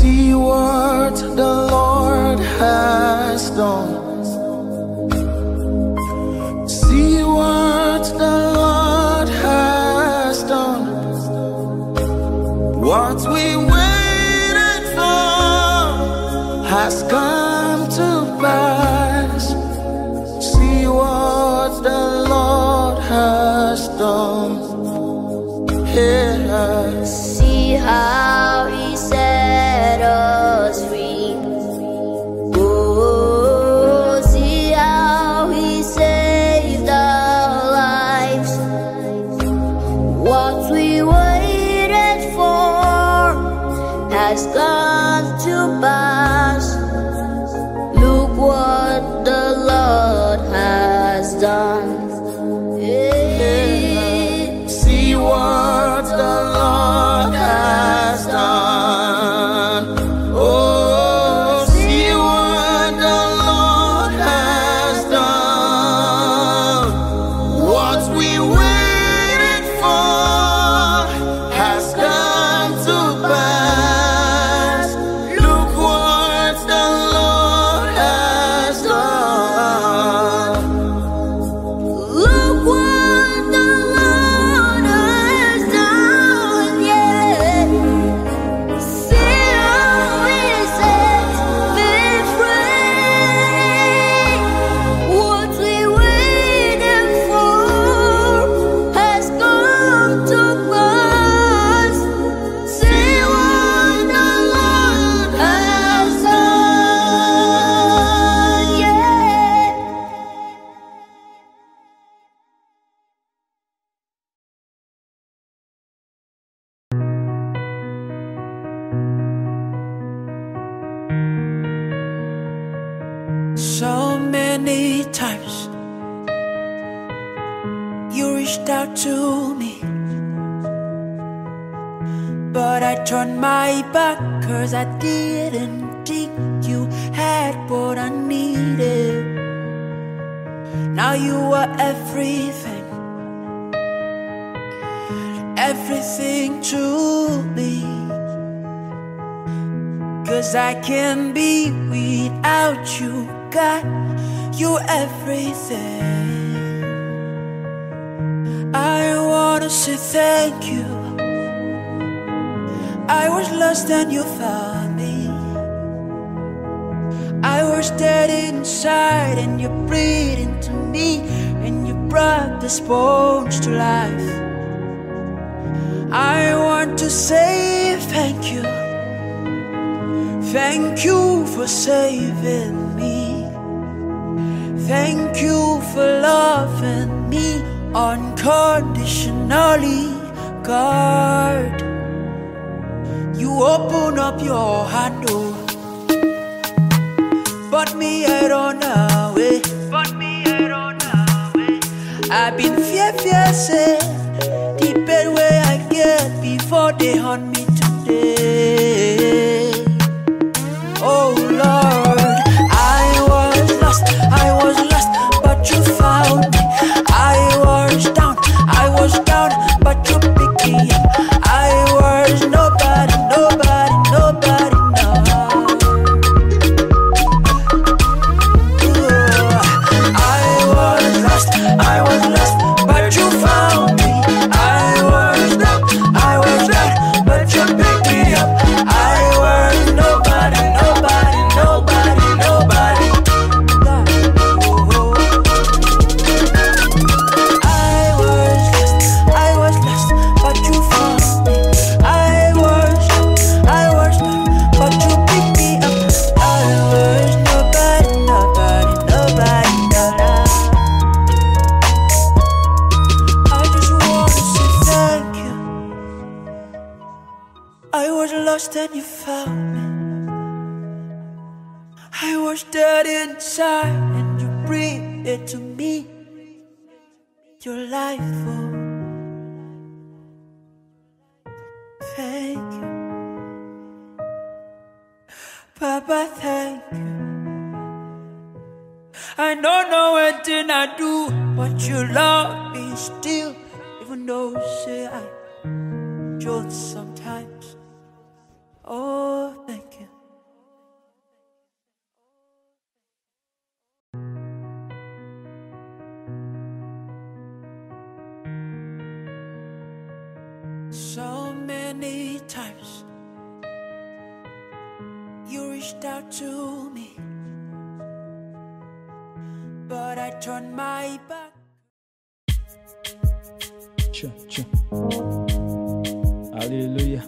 see what the Lord has done. 'Cause I can't be without you. God, you're everything. I wanna say thank you. I was lost and you found me. I was dead inside and you breathed into me and you brought the bones to life. I want to say thank you. Thank you for saving me. Thank you for loving me unconditionally, God. You open up your heart door, but me I on away. But me head on away. I've been fear, fear, say, the bad way I get before they hunt I was no I don't know what did I do, but you love me still, even though say I jolt sometimes. Oh, thank you. So many times you reached out to me but I turned my back. Sure, sure. Hallelujah.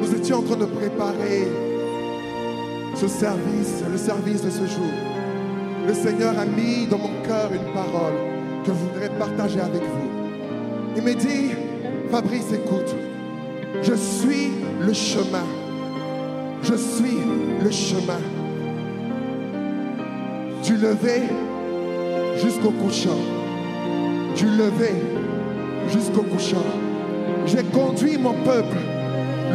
Nous étions en train de préparer ce service, le service de ce jour. Le Seigneur a mis dans mon cœur une parole que je voudrais partager avec vous. Il me dit, Fabrice, écoute, je suis le chemin. Je suis le chemin. Du lever jusqu'au couchant. Du lever jusqu'au couchant. J'ai conduit mon peuple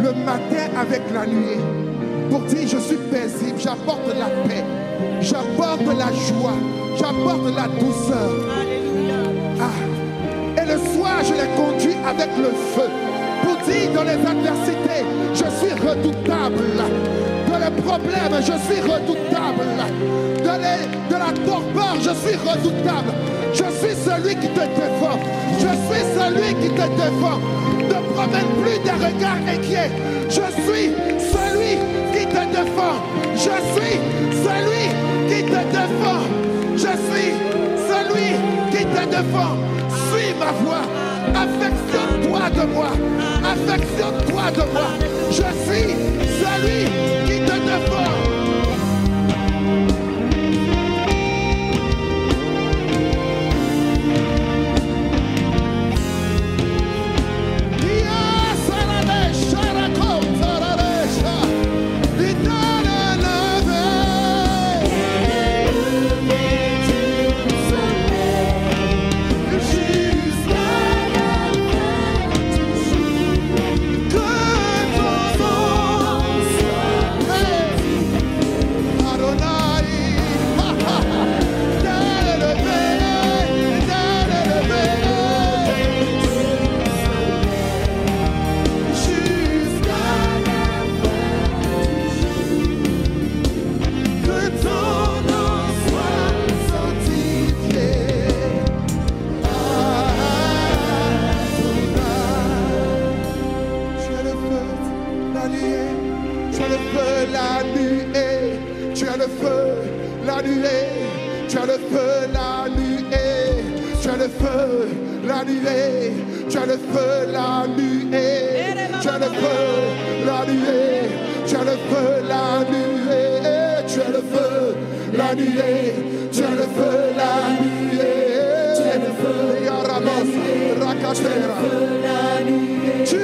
le matin avec la nuit pour dire je suis paisible, j'apporte la paix, j'apporte la joie, j'apporte la douceur. Ah. Et le soir, je l'ai conduit avec le feu pour dire dans les adversités, je suis redoutable. Dans les problèmes, je suis redoutable. Dans les- de la torpeur, je suis redoutable. Je suis celui qui te défend. Je suis celui qui te défend. Plus des regards inquiets. Je suis celui qui te défend. Je suis celui qui te défend. Je suis celui qui te défend. Suis ma voix. Affectionne-toi de moi. Affectionne-toi de moi. Je suis celui qui te défend. La nuée. Tu es le feu, la nuée. Tu es le feu, la nuée. Tu es le feu, la nuée. Tu es le feu, la nuée. Tu es le feu, la nuée. Tu es le feu, la nuée. Tu es le feu, la nuée. Tu es le feu, Yaramos, Rakatera. Tu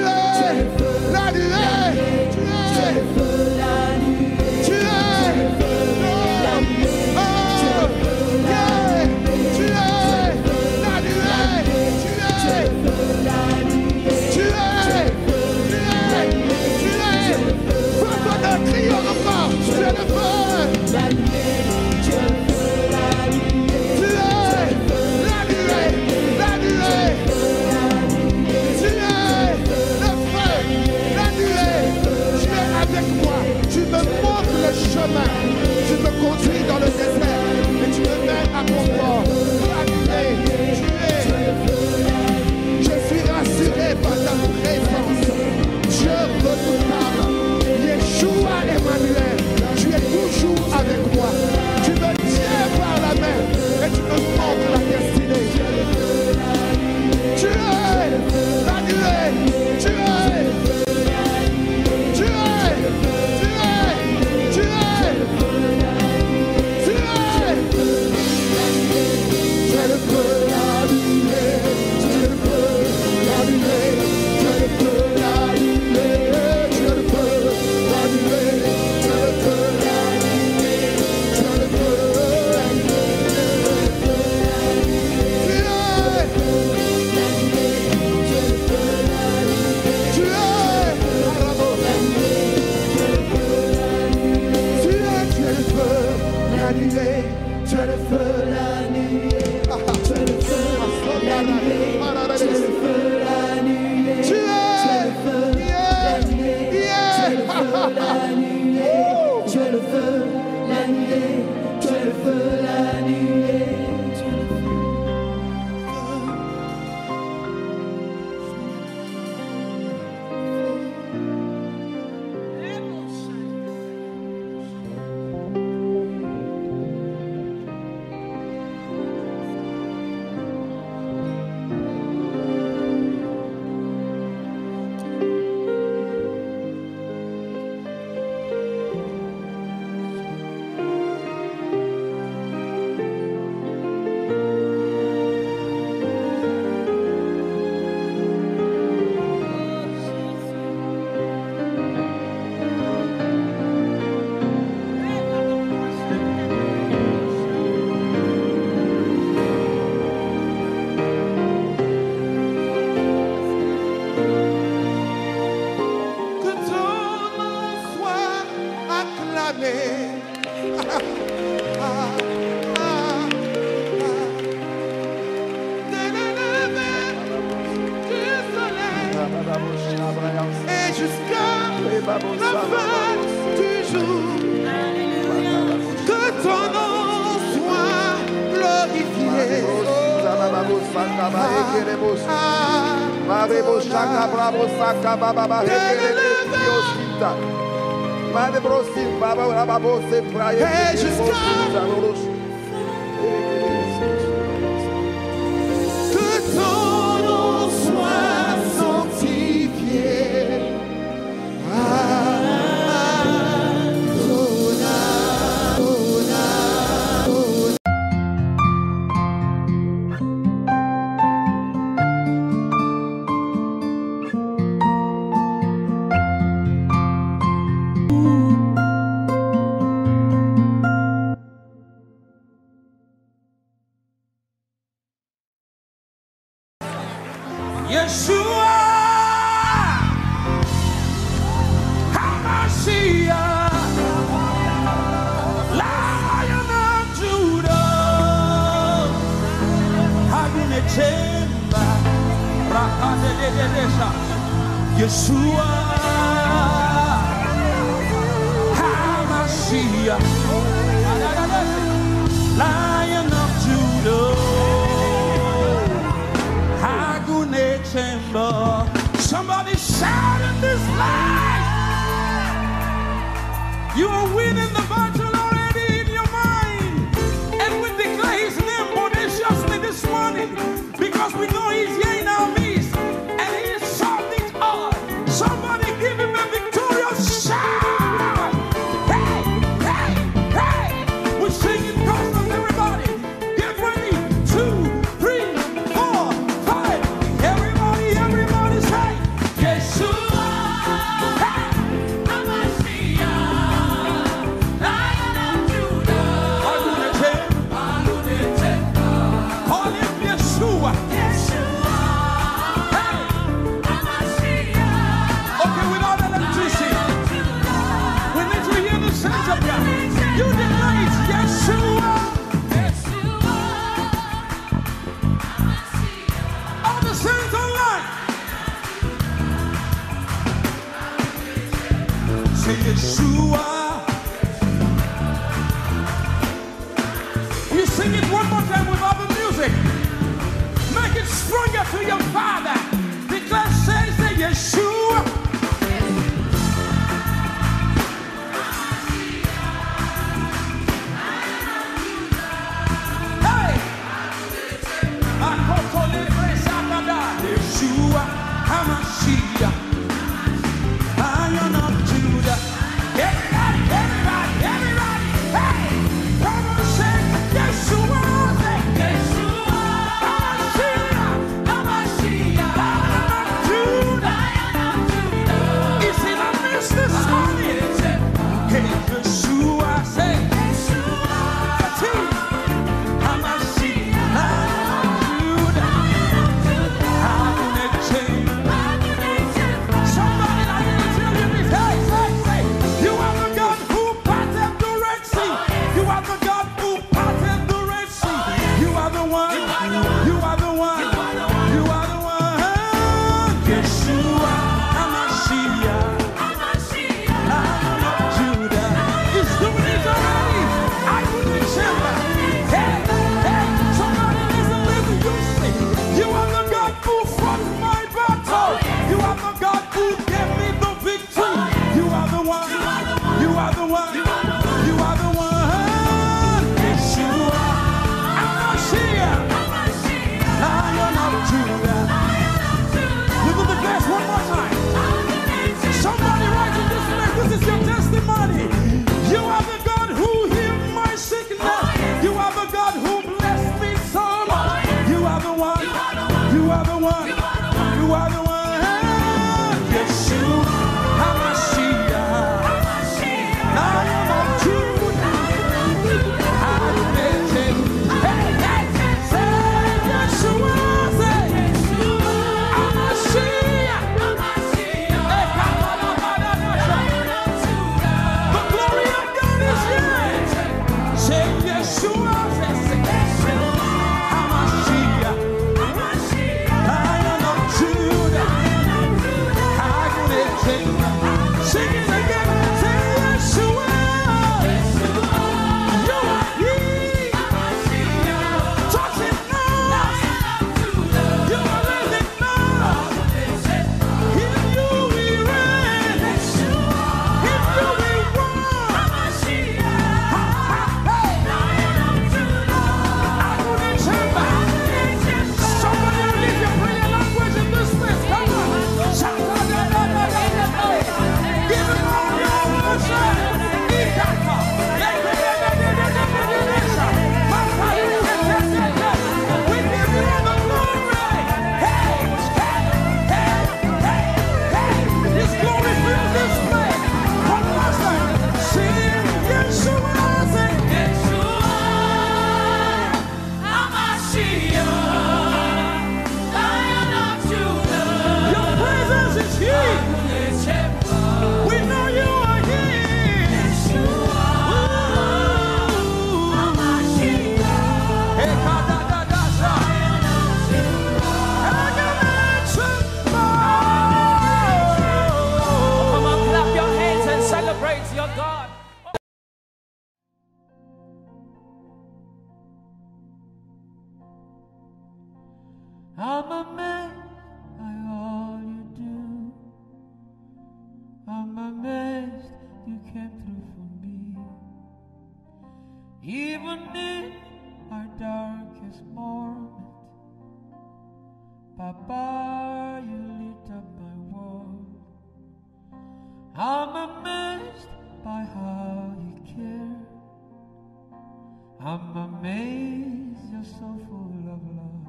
I'm amazed you're so full of love.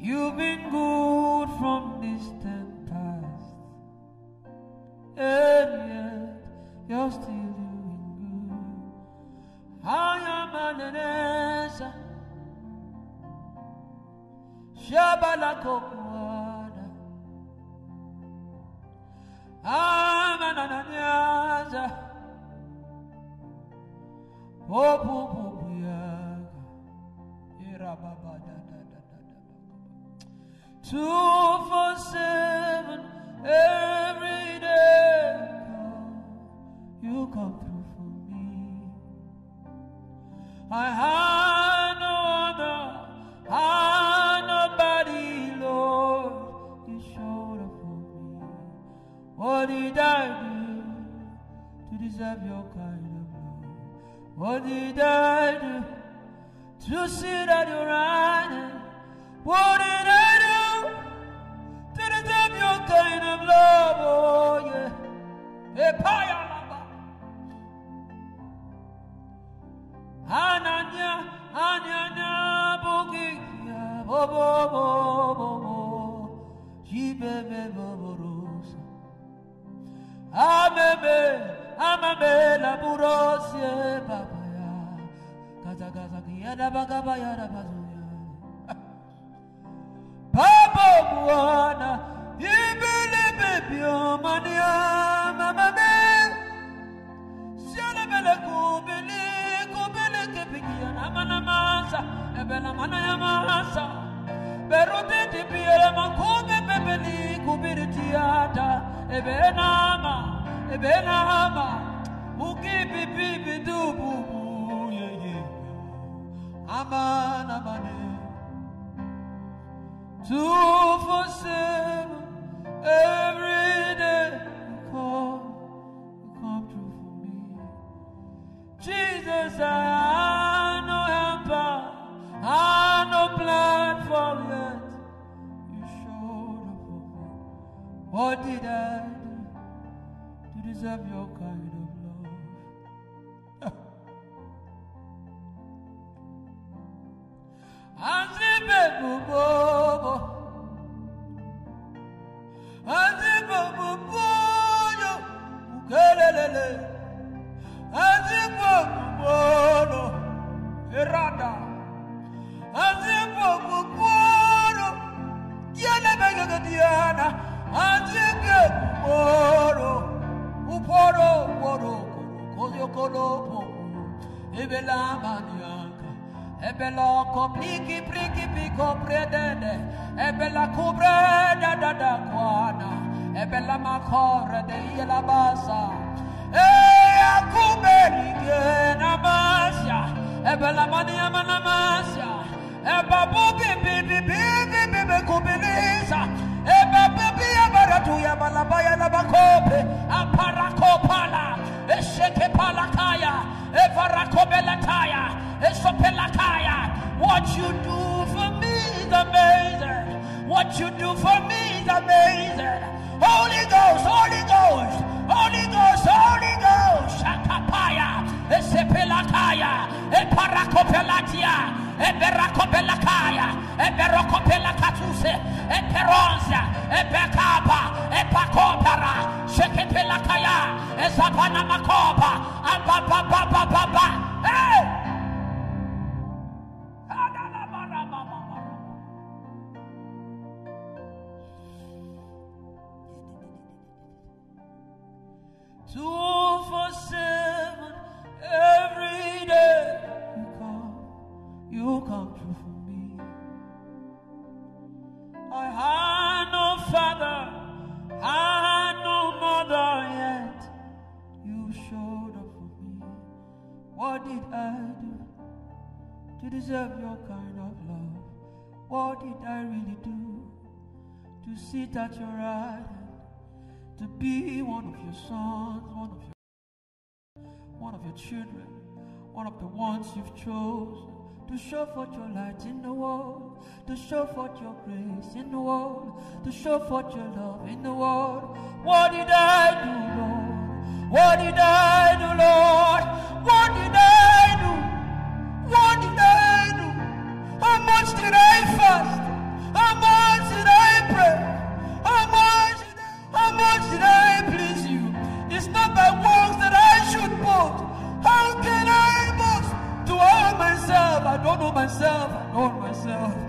You've been good from distant past, and yet you're still doing good. I am an Ebenezer, Shabalakokuada. I'm an Ananias, Two for seven every day. You come through for me. I had no other, had nobody, Lord. You showed up for me. What did I do to deserve your? What did I do to sit at your right? What did I do to deserve your kind of love? Oh yeah. Hey, Payalaba. Ananya, Ananya, Bogiya, Bobo, Bobo, Bobo, Jibebe, Boborosa. Ameme, Amame, Laburosie, Papaya, Kaza, Kiyada, Bagabaya, Bazuya. Papa Buana, Ibele Bebio Mania, Mama Me, Sialabele Kubili, Kubili Kipikia, Namana Masa, Ebela Manaya Masa, Berote di Piera Makube Bebeli, Kubiri Tiata, Ebenama, Seven every day. Come, come through for me. Jesus, I I yet. You showed up. What did I deserve your kind of love? Azibe bubobo. Azibe buboyo. Ukelelele. Azibe bubono. Irada. Azibe bubono. Diana bega diana. Azibe bubono. Uporo uporo. Koyo kolopo. Ibela maniaka. Ebela kopliki priki piko predede. Ebela kubre da da da kwana. Ebela makore de yela basa. Eh akuberi ge namasya. Ebela mani amana masya. Eba bubi bibi bibi bibi kubilisa. What you do for me is amazing. What you do for me is amazing. Holy Ghost, Holy Ghost, Holy Ghost, Holy Ghost. Shakapaya. Esepelakaya. Eparakopelatia. Eberakopelakaya. Eberokopelakatuse. Eperonsia. Ebekapa. Epakopara. Shekepelakaya. Esapana makopa. Abababababa. Hey! What did I do to deserve your kind of love? What did I really do to sit at your right hand, to be one of your sons, one of your, one of your children, one of the ones you've chosen to show forth your light in the world, to show forth your grace in the world, to show forth your love in the world. What did I do, Lord? What did I do, Lord? What did I do? What did I do? How much did I fast? How much did I pray? How much? How much did I please you? It's not by works that I should boast. How can I boast? To all myself, I don't know myself. I don't know myself.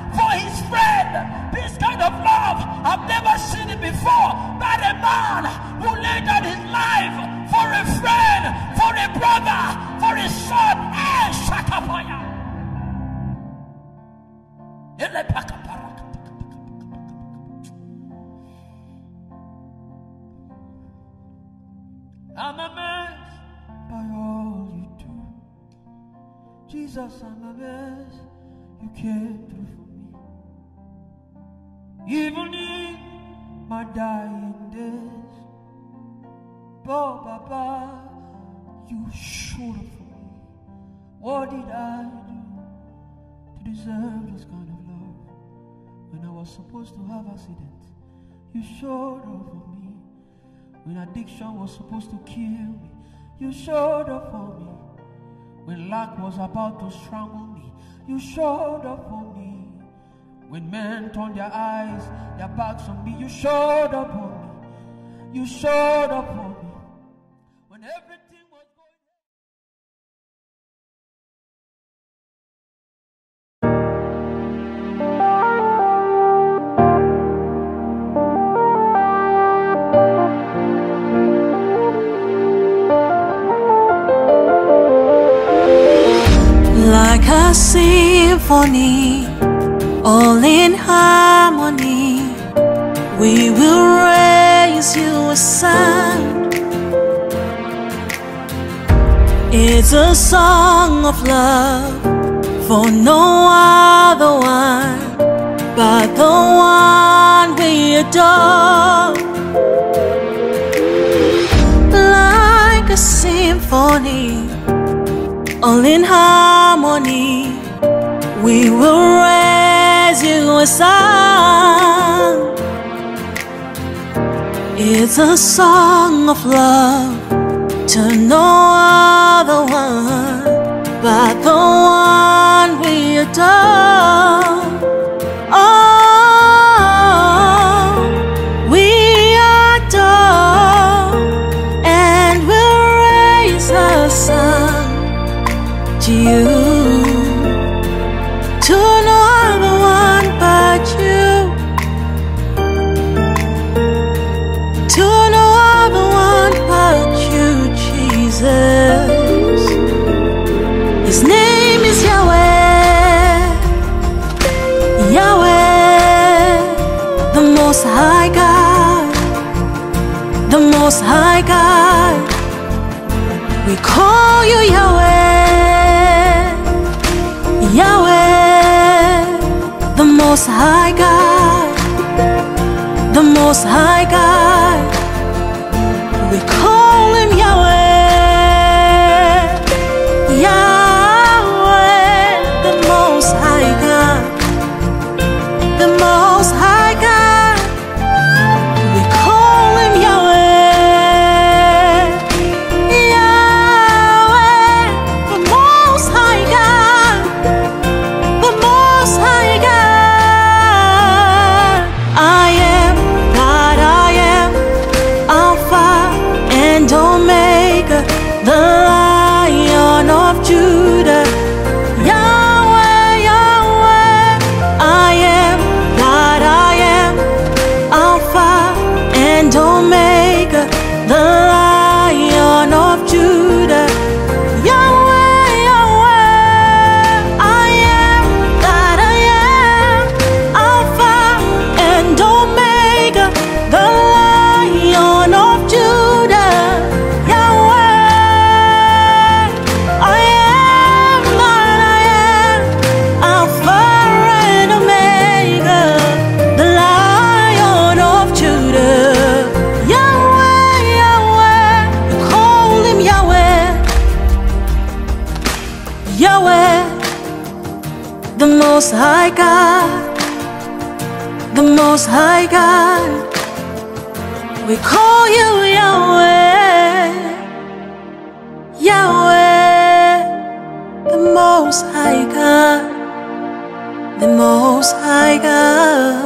for his friend. This kind of love, I've never seen it before. But a man who laid down his life for a friend, for a brother, for a son. Eh. I'm amazed by all you do. Jesus, I'm amazed you came through. Even in my dying days, oh Papa, you showed up for me. What did I do to deserve this kind of love? When I was supposed to have accident, you showed up for me. When addiction was supposed to kill me, you showed up for me. When luck was about to strangle me, you showed up for me. When men turned their eyes, their backs on me, you showed up on me. You showed up for me. When everything was like a symphony, all in harmony. We will raise you a sound. It's a song of love for no other one but the one we adore. Like a symphony all in harmony. We will raise you a song. It's a song of love to no other one but the one we adore. Oh, God. We call you Yahweh, Yahweh, the Most High God, the Most High God. High God, the Most High God, we call you Yahweh, Yahweh, the Most High God, the Most High God.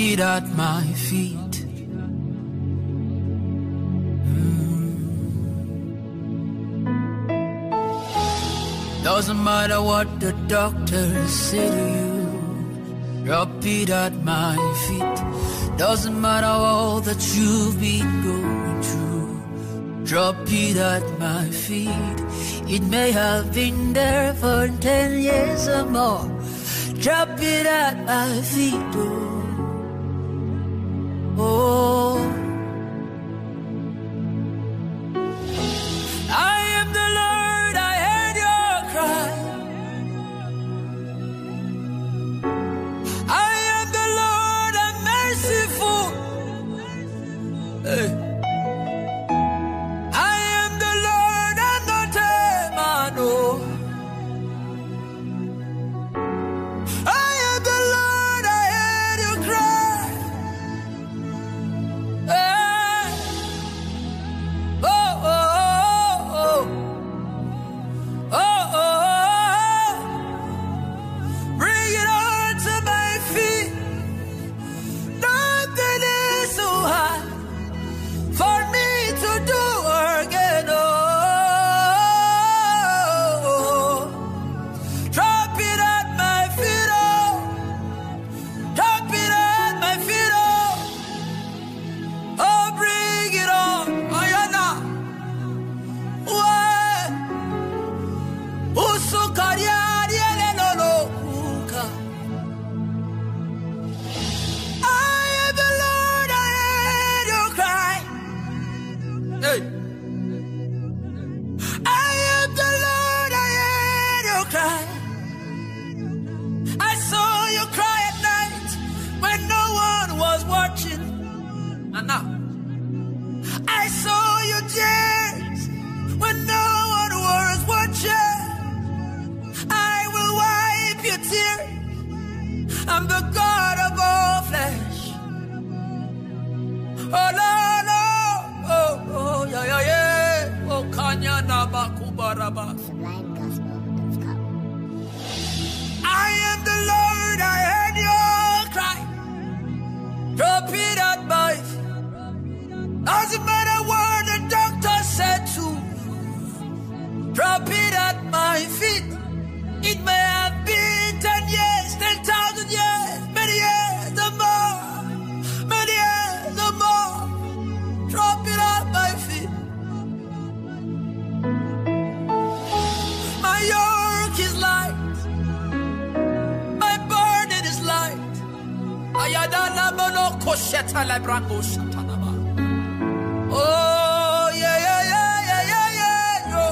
It at my feet. Hmm. Doesn't matter what the doctors say to you, drop it at my feet. Doesn't matter all that you've been going through, drop it at my feet. It may have been there for ten years or more, drop it at my feet. Oh, I'm the God of all flesh. Oh no, oh, oh, yeah, yeah, yeah. Oh, kanya na kosheta lebrango shatanaba. Oh, yeah, yeah, yeah, yeah, yeah, yeah. yo.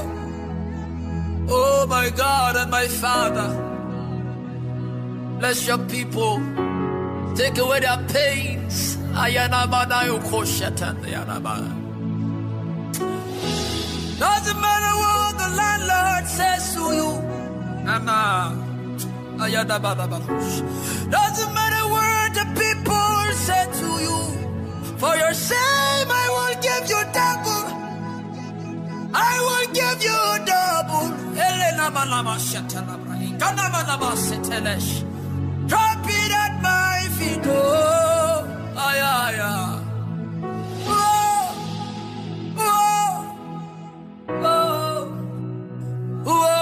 Oh, my God and my Father. Bless your people. Take away their pains. Ayanabana yokoshetan yanaba. Doesn't matter what the landlord says to you. Nana. Doesn't matter what the people say to you. For your shame, I will give you double. I will give you double. Drop it at my feet. Oh, ay, ay, ay. Oh, oh, oh, oh.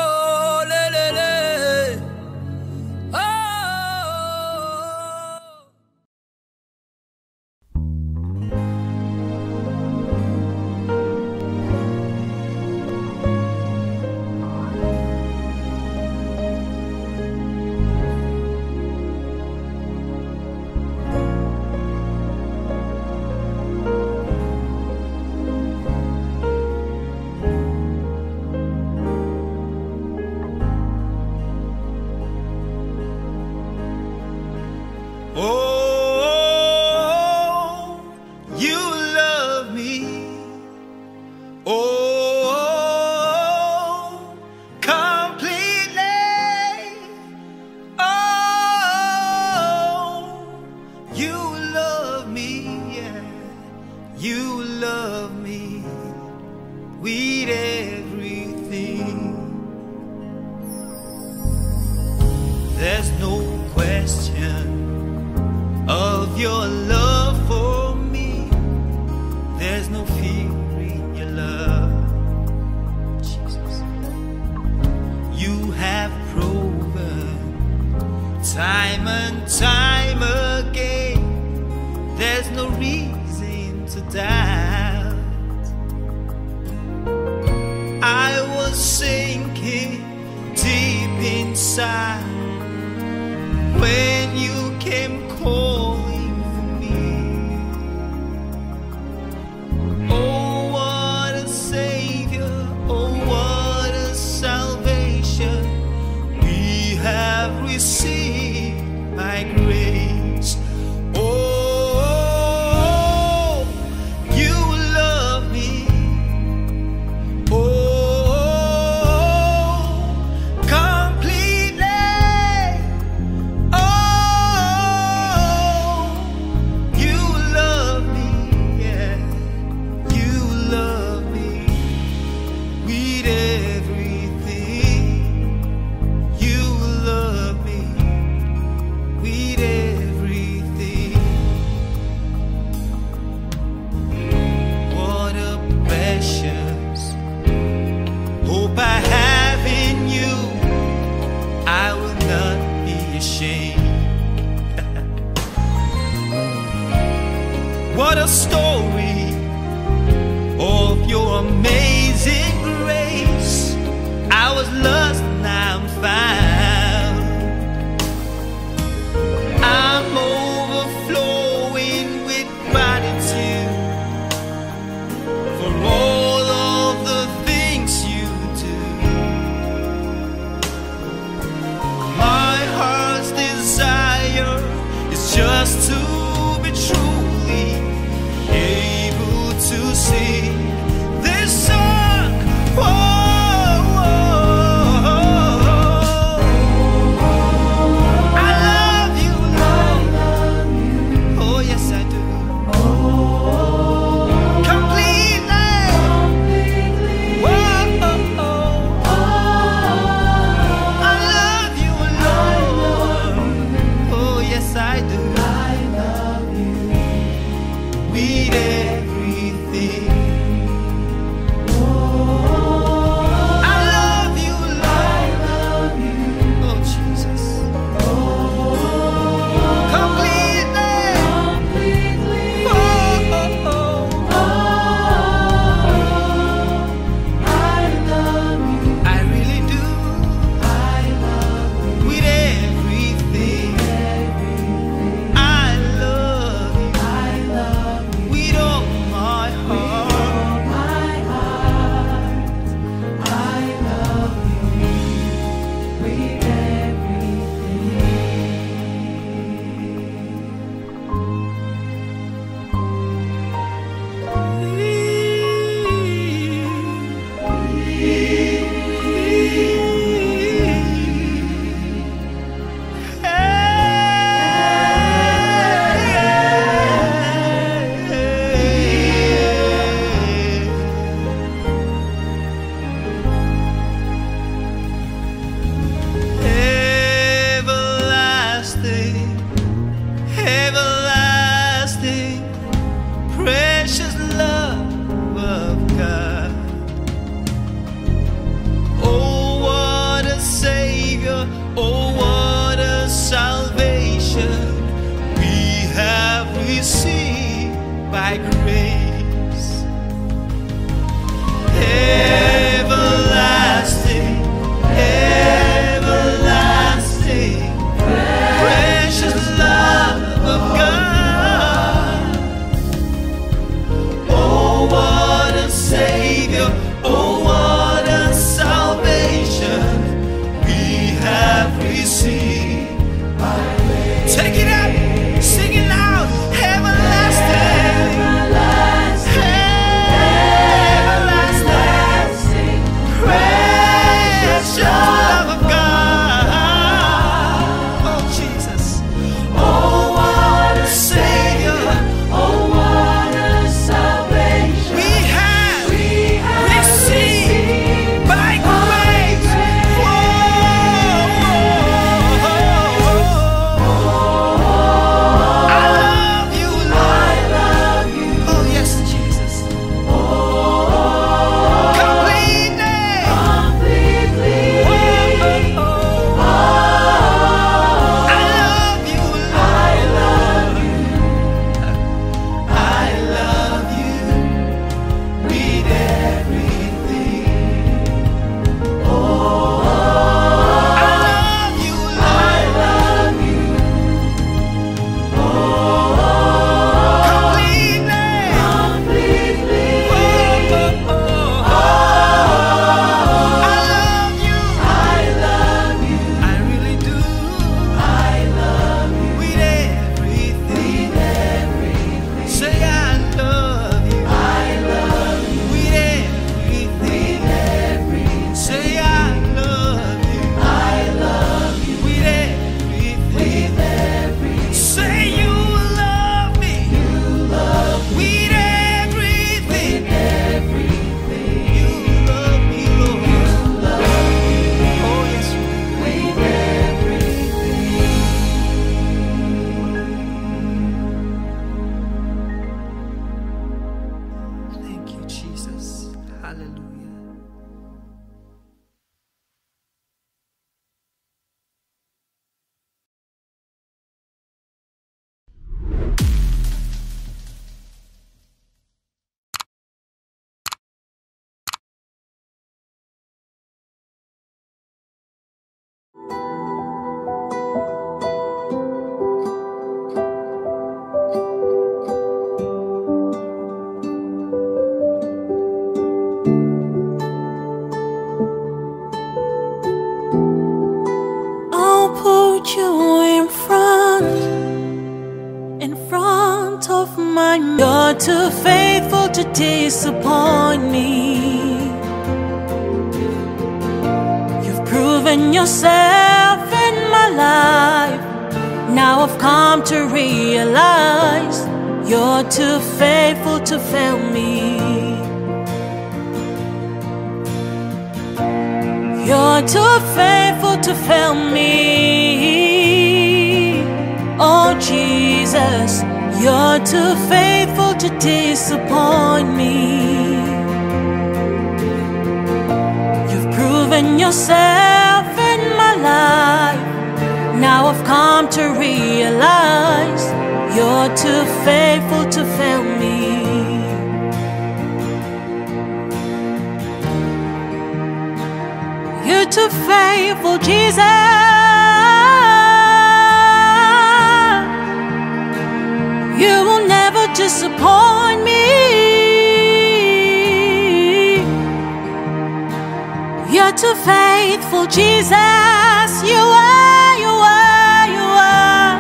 Too faithful, Jesus. You are, you are, you are.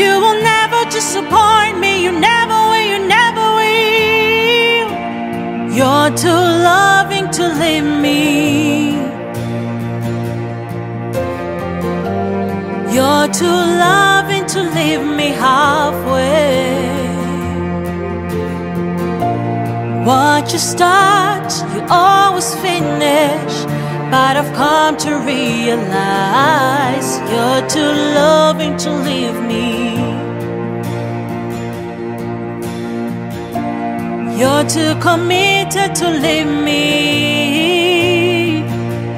You will never disappoint me. You never will, you never will. You're too loving to leave me. You're too loving to leave me halfway. What you start, always finish. But I've come to realize you're too loving to leave me. You're too committed to leave me.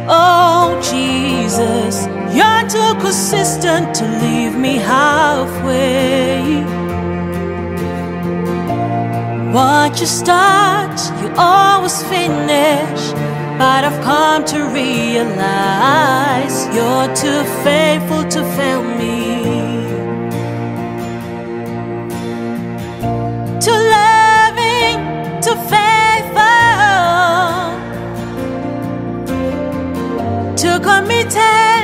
Oh, Jesus, you're too consistent to leave me halfway. What you start, you always finish. But I've come to realize you're too faithful to fail me. Too loving, too faithful, too committed,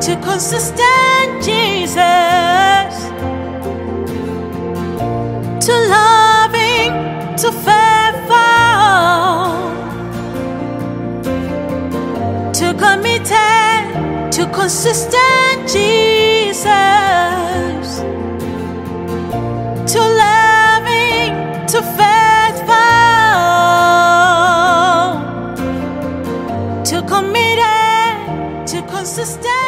too consistent, Jesus. Too loving, too faithful, too committed, too consistent, Jesus. Too loving, too faithful, too committed, too consistent,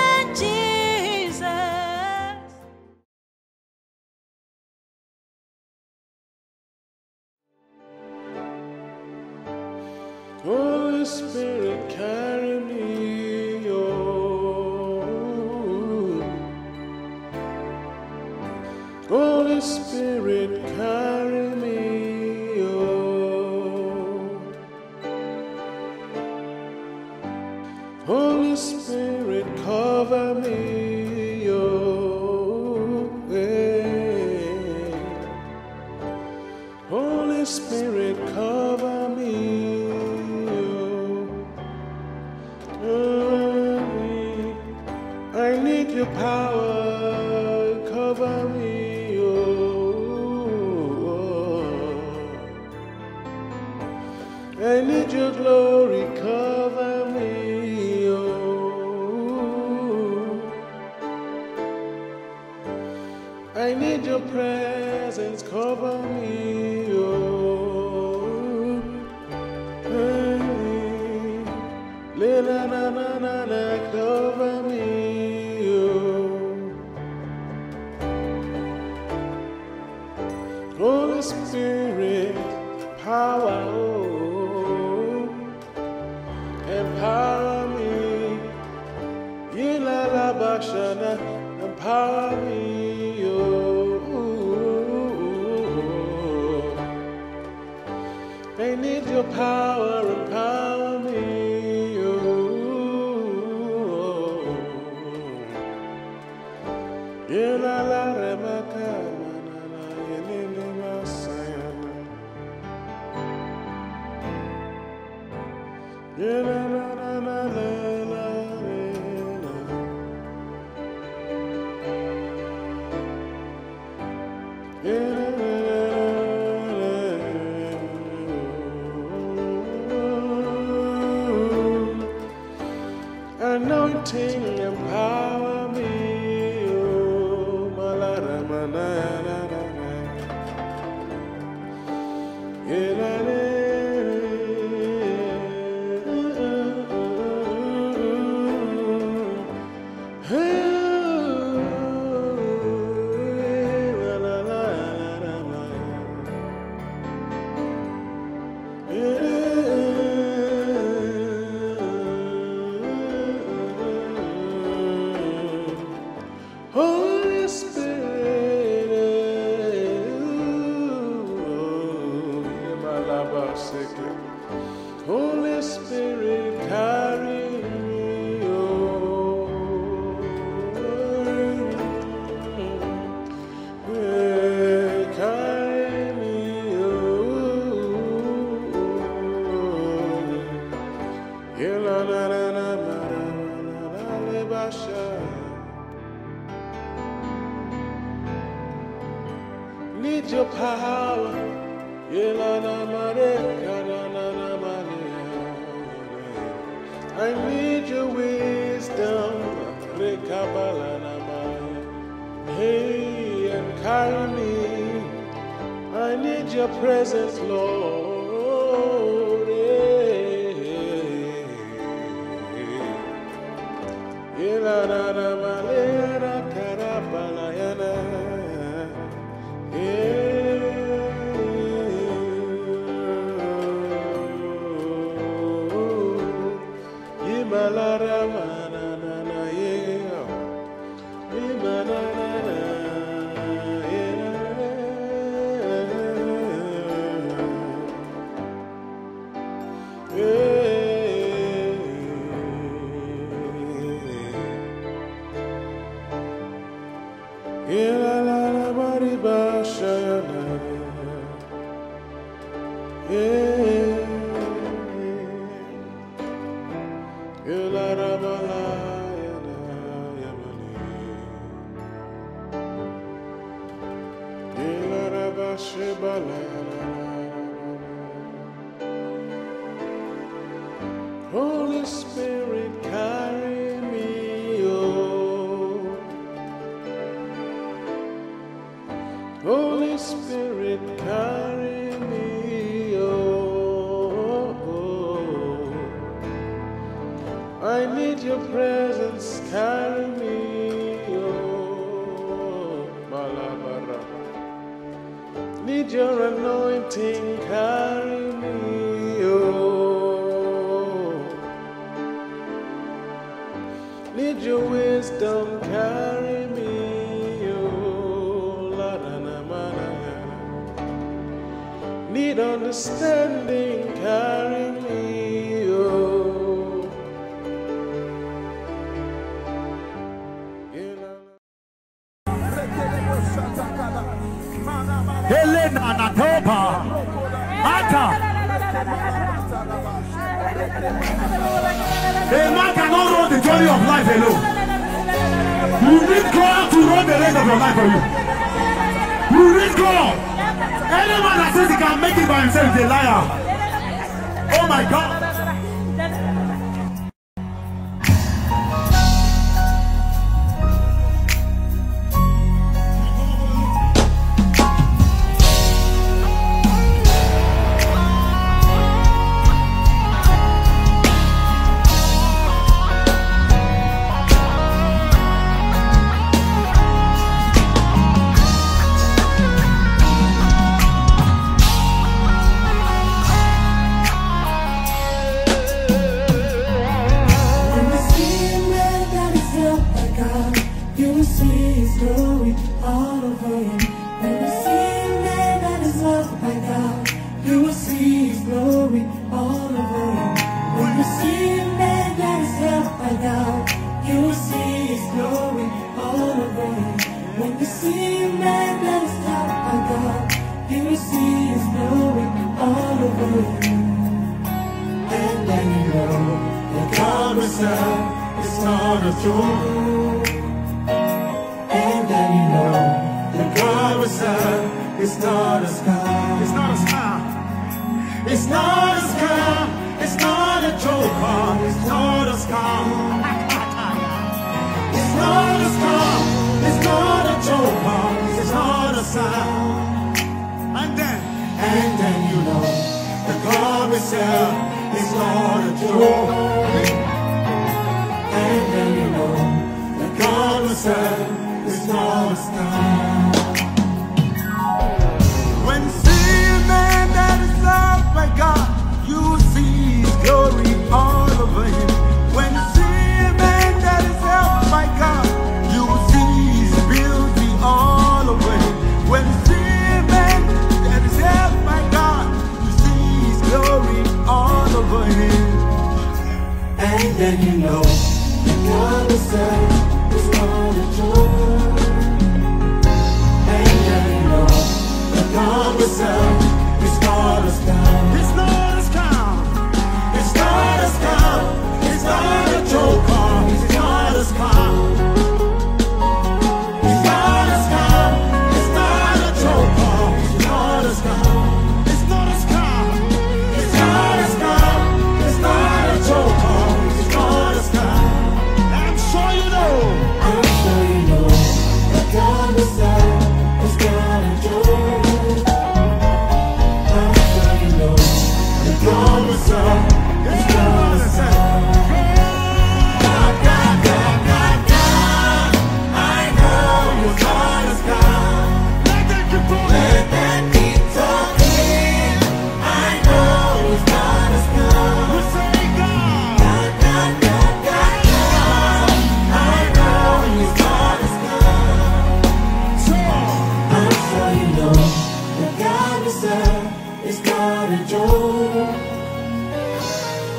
is God and Job.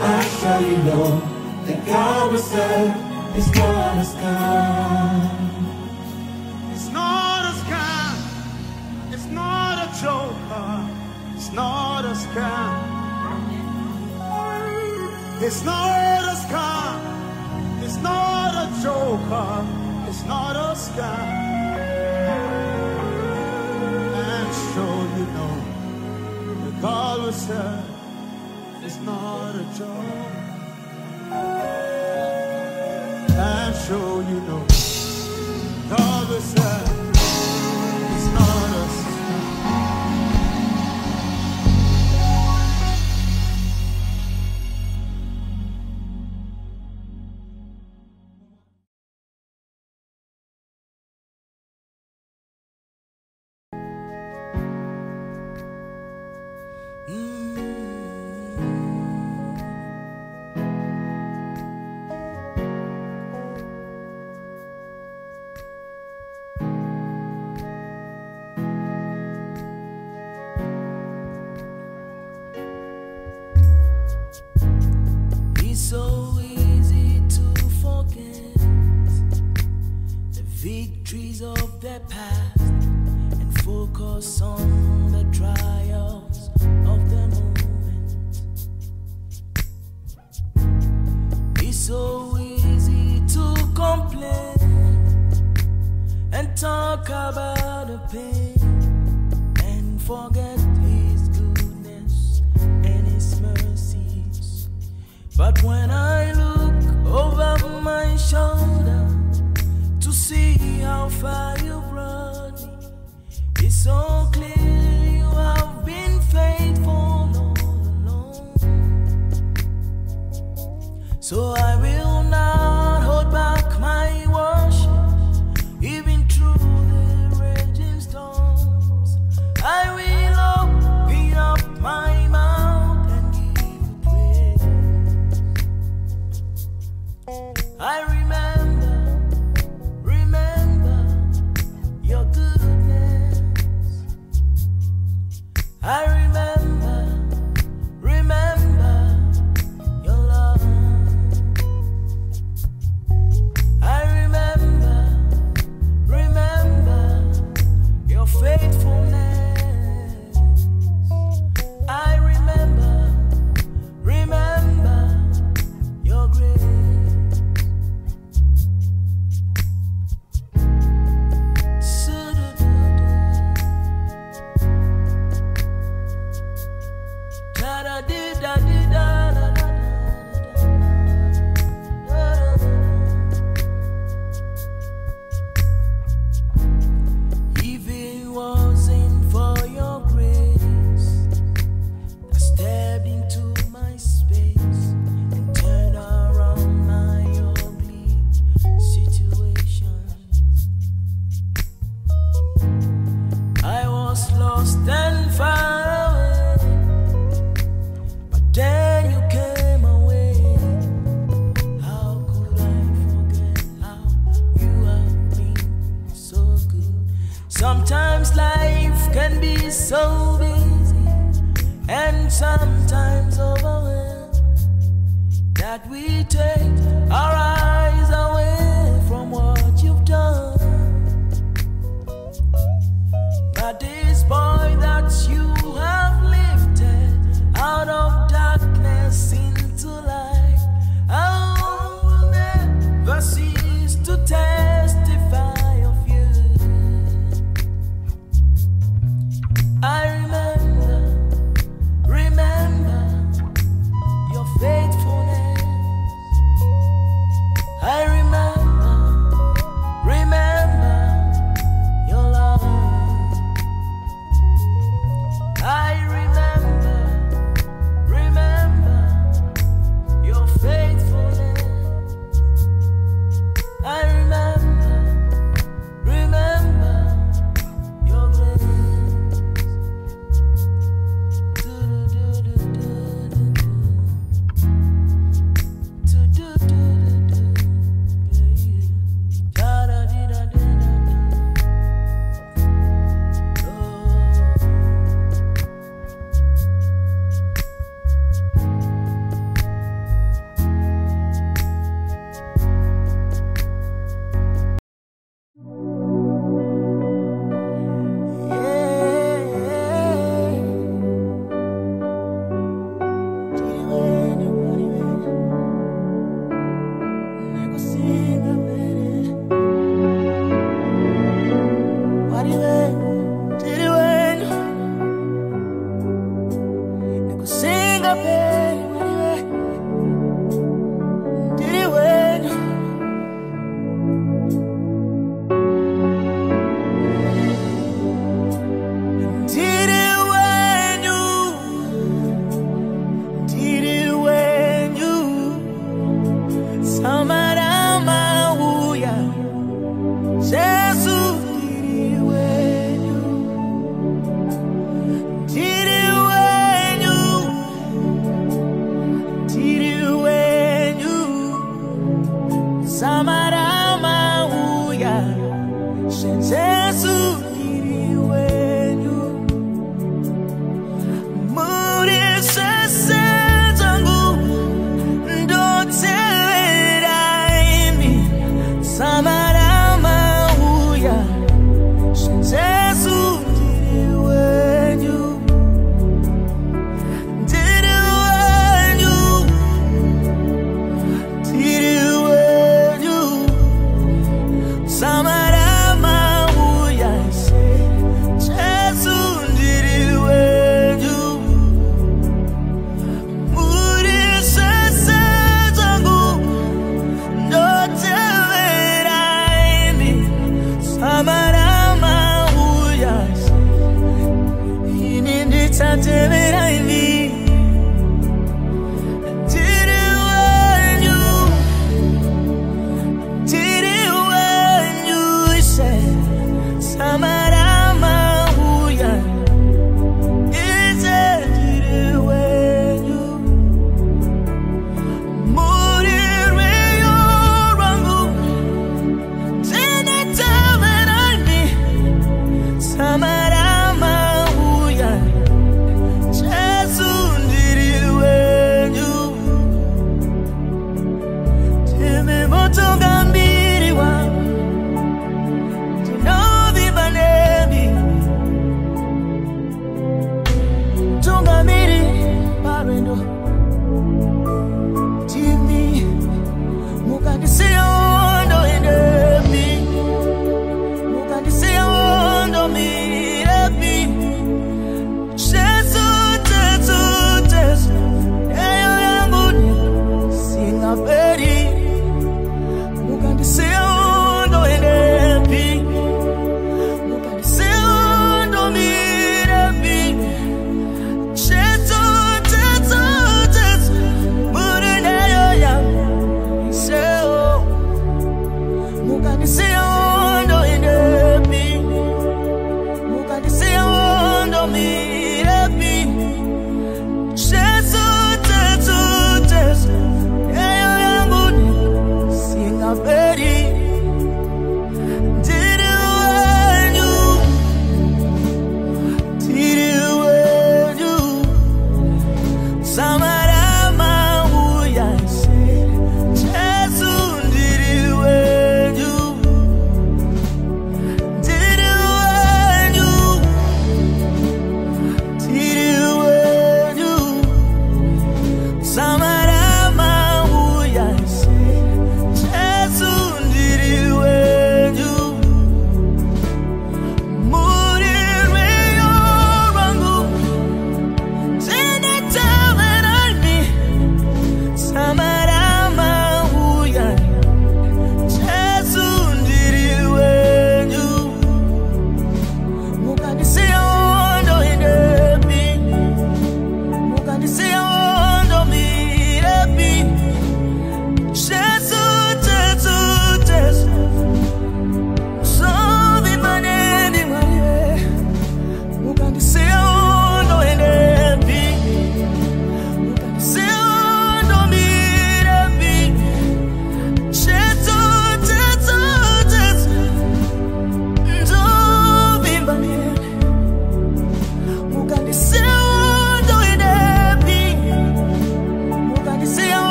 I shall you know that God was there. is God as God. It's not a scam. it's not a joker, it's not a scam. It's not a scam. it's not a joker, it's not a scam. And sure you know. God is not a joke. I'm sure you know, God a said.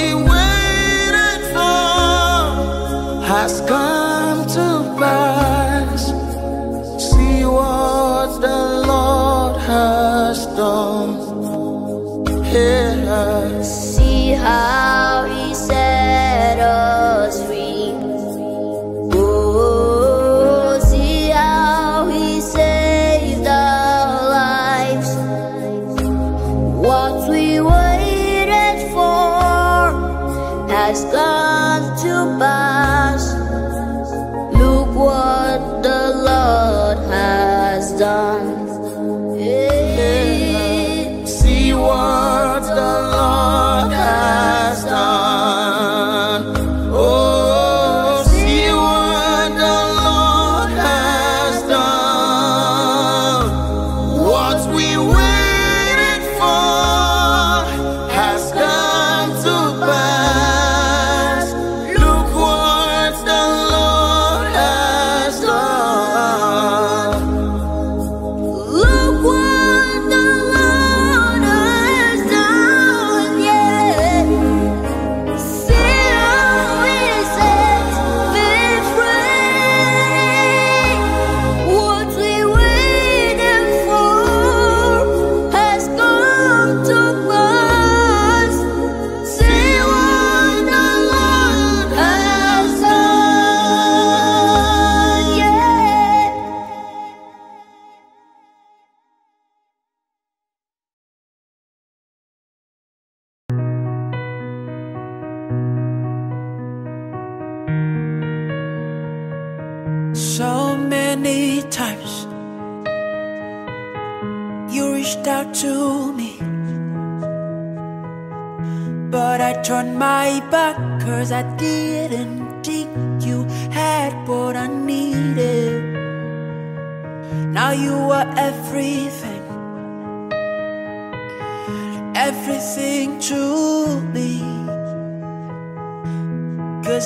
We waited for has come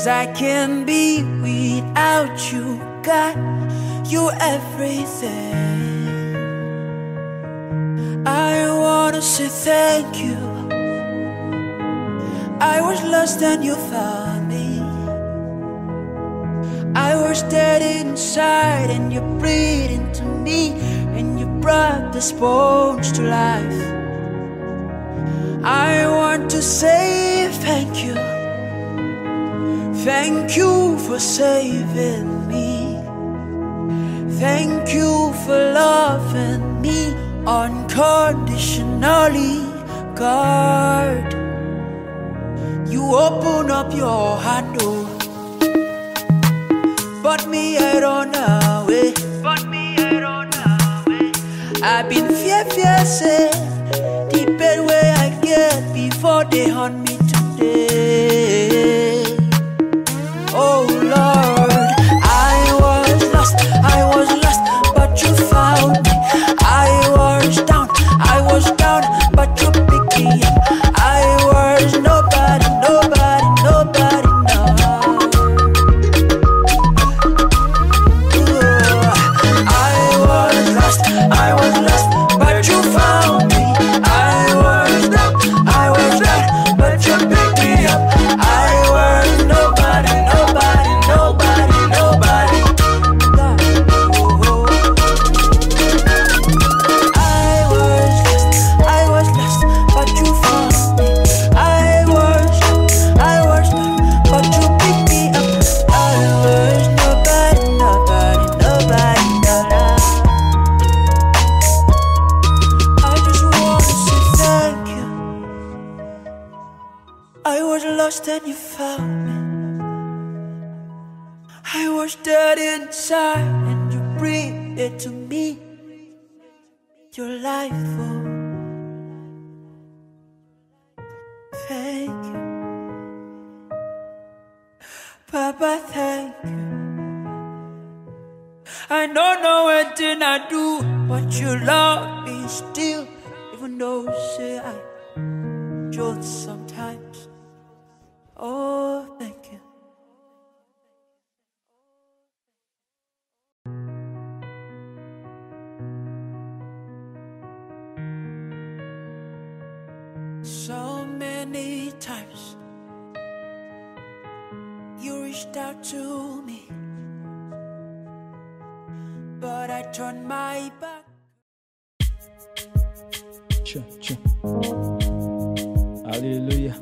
Cause I can't be without you, God. you're everything. I wanna say thank you. I was lost and you found me. I was dead inside and you breathed into me and you brought the bones to life. I want to say thank you. Thank you for saving me. Thank you for loving me unconditionally, God. You open up your hand, oh. but me I run away. But me I run away. I've been fear, fear, say the bed where I get before they hunt me today. I was lost, but you found me. I was down, I was down, but you picked me up. I was nobody, thank you. I don't know what did I do, but you love me still, even though say I jolt sometimes. Oh, thank you. So many times you reached out to me, but I turned my back. cha cha Hallelujah.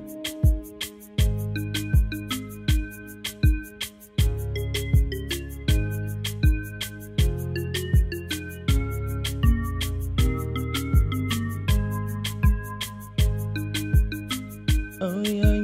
Oh yeah.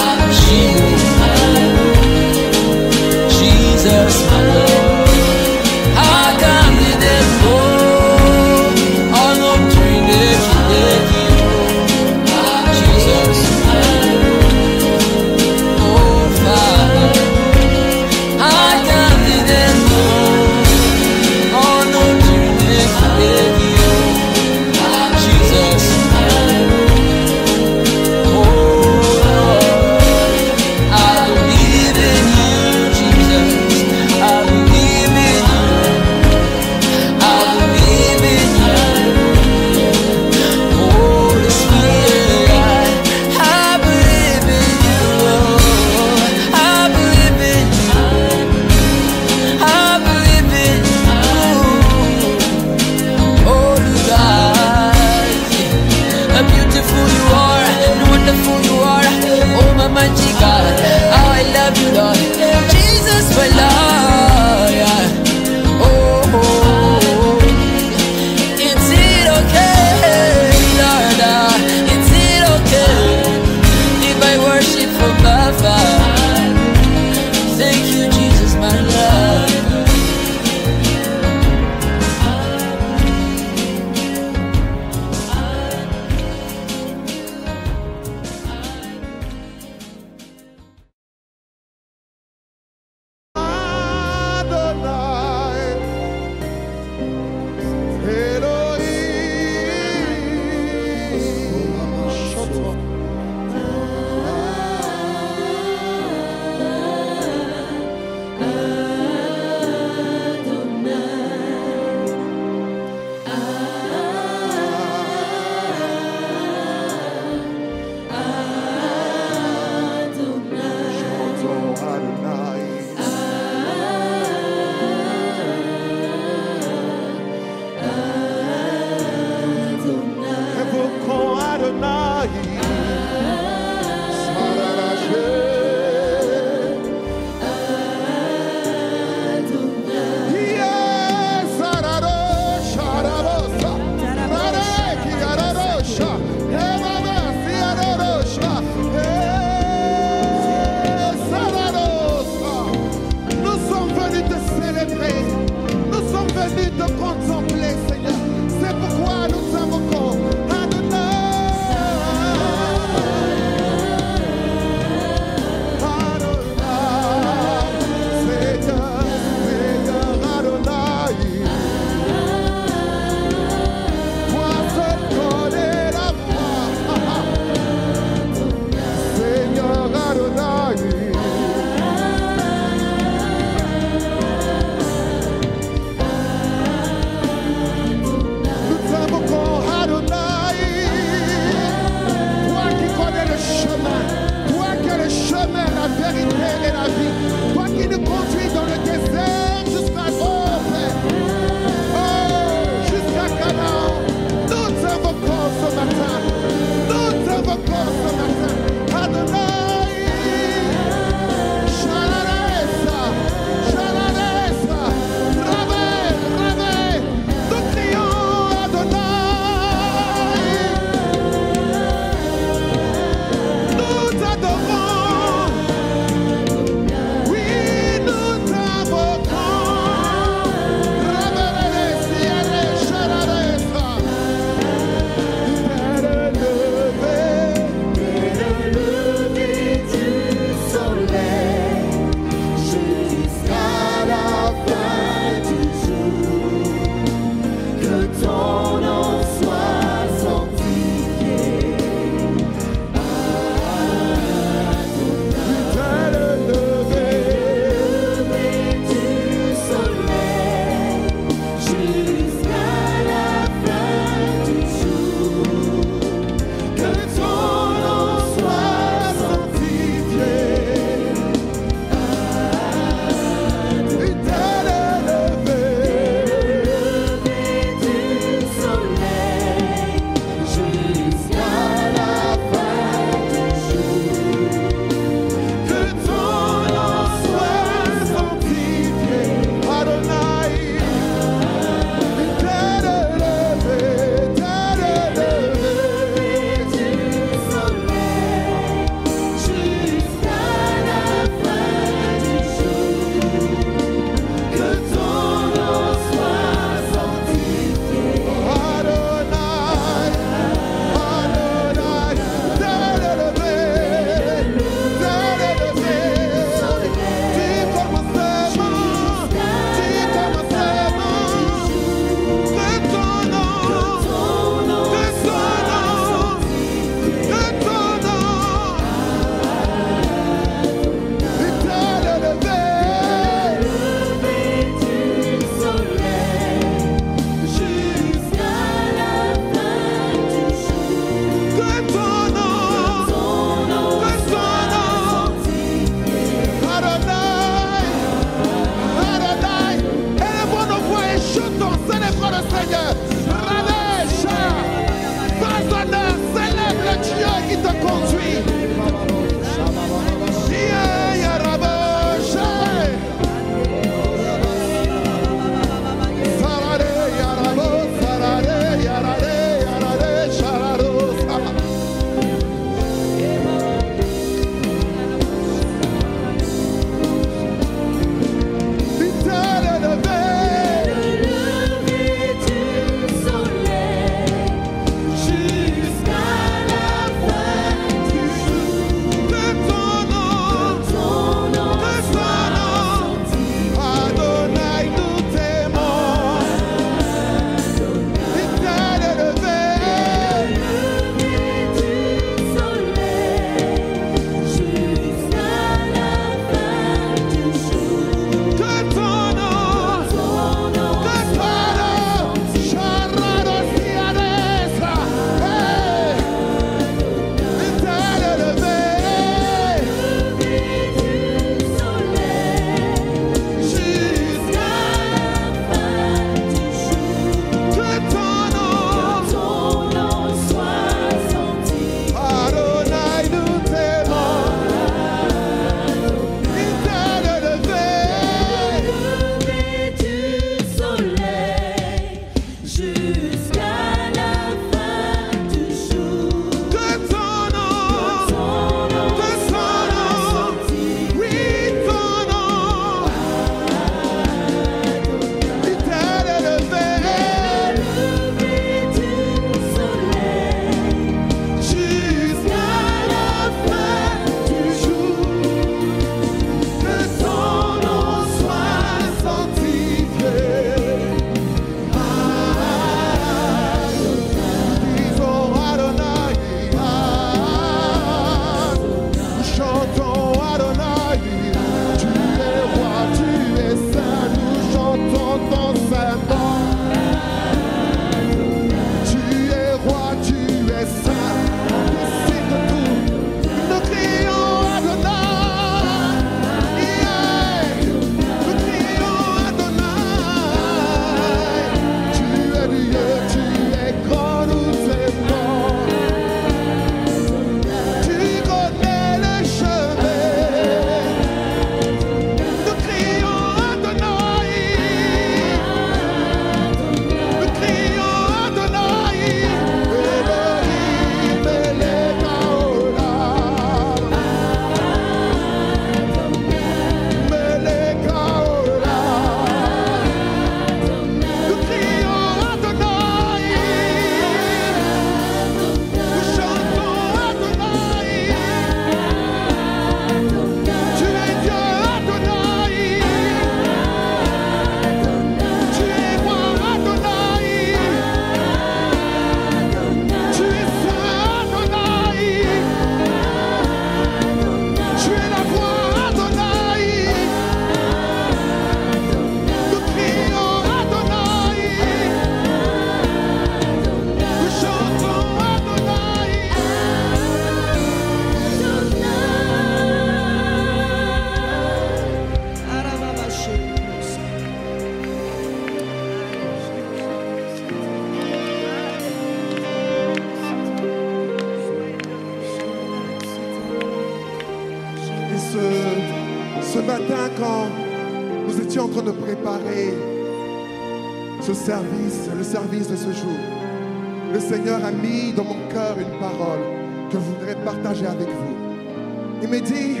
Il me dit,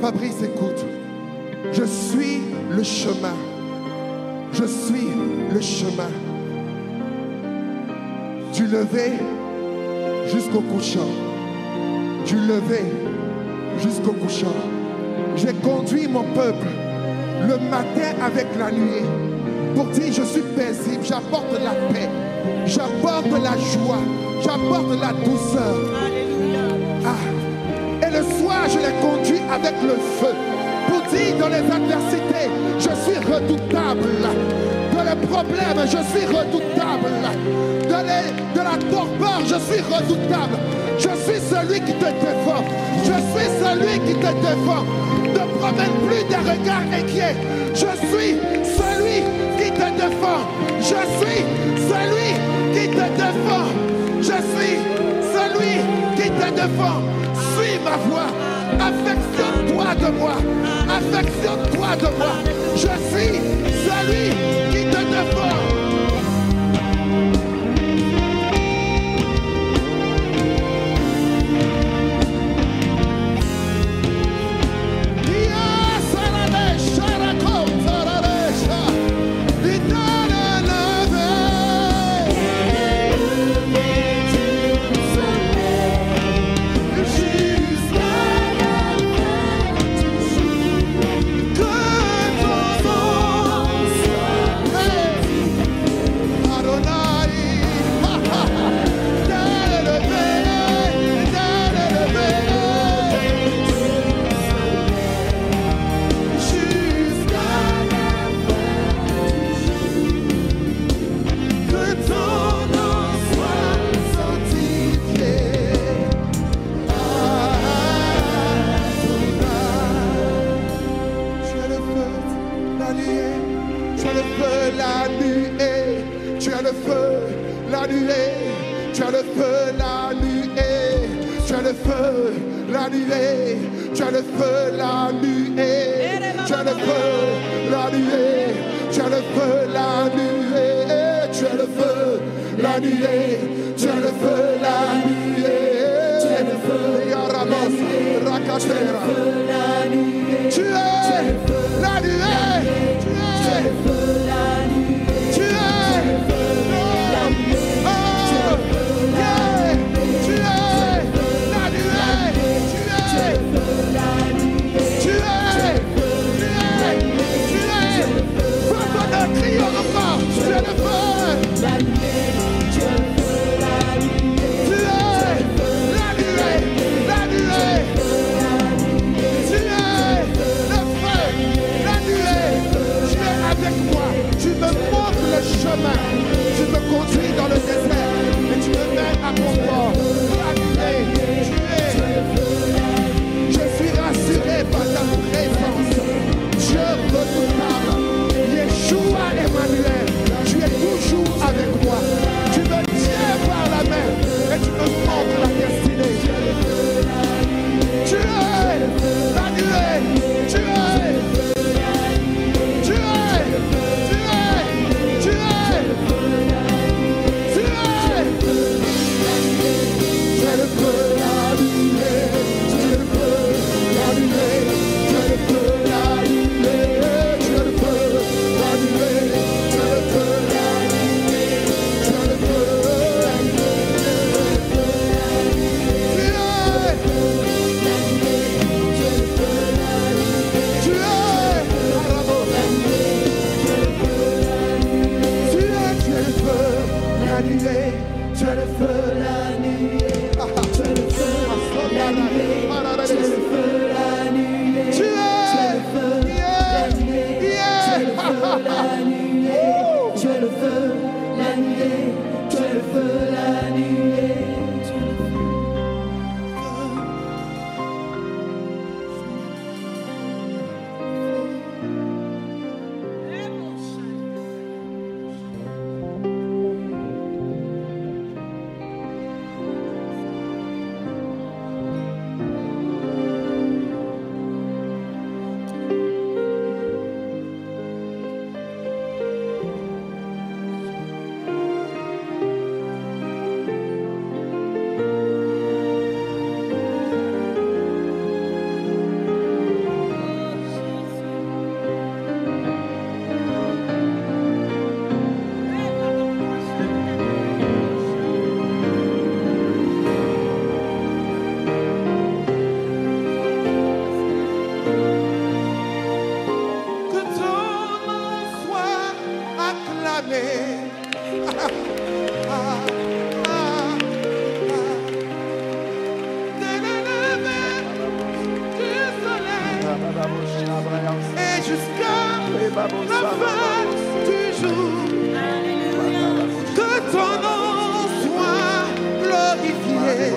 Fabrice, écoute, je suis le chemin. Je suis le chemin. Du lever jusqu'au couchant. Du lever jusqu'au couchant. J'ai conduit mon peuple le matin avec la nuit pour dire je suis paisible, j'apporte la paix, j'apporte la joie, j'apporte la douceur. Soir, je les conduis avec le feu pour dire dans les adversités, je suis redoutable. Dans les problèmes, je suis redoutable. Dans, les- de la torpeur, je suis redoutable. Je suis celui qui te défend. Je suis celui qui te défend. Ne promène plus des regards inquiets. Je suis celui qui te défend. Je suis celui qui te défend. Je suis celui qui te défend. Ma voix. Affectionne-toi de moi. Affectionne-toi de moi. Je suis celui qui te défend. La nuée. Tu es le feu, la nuée. Tu es le feu, la nuée. Tu es le feu, la nuée. Tu es le feu, la nuée. Tu es le feu, la nuée. Tu es le feu, Yarabos, Rakatera. Tu es la nuée. la fête du jour. Que ton nom soit glorifié.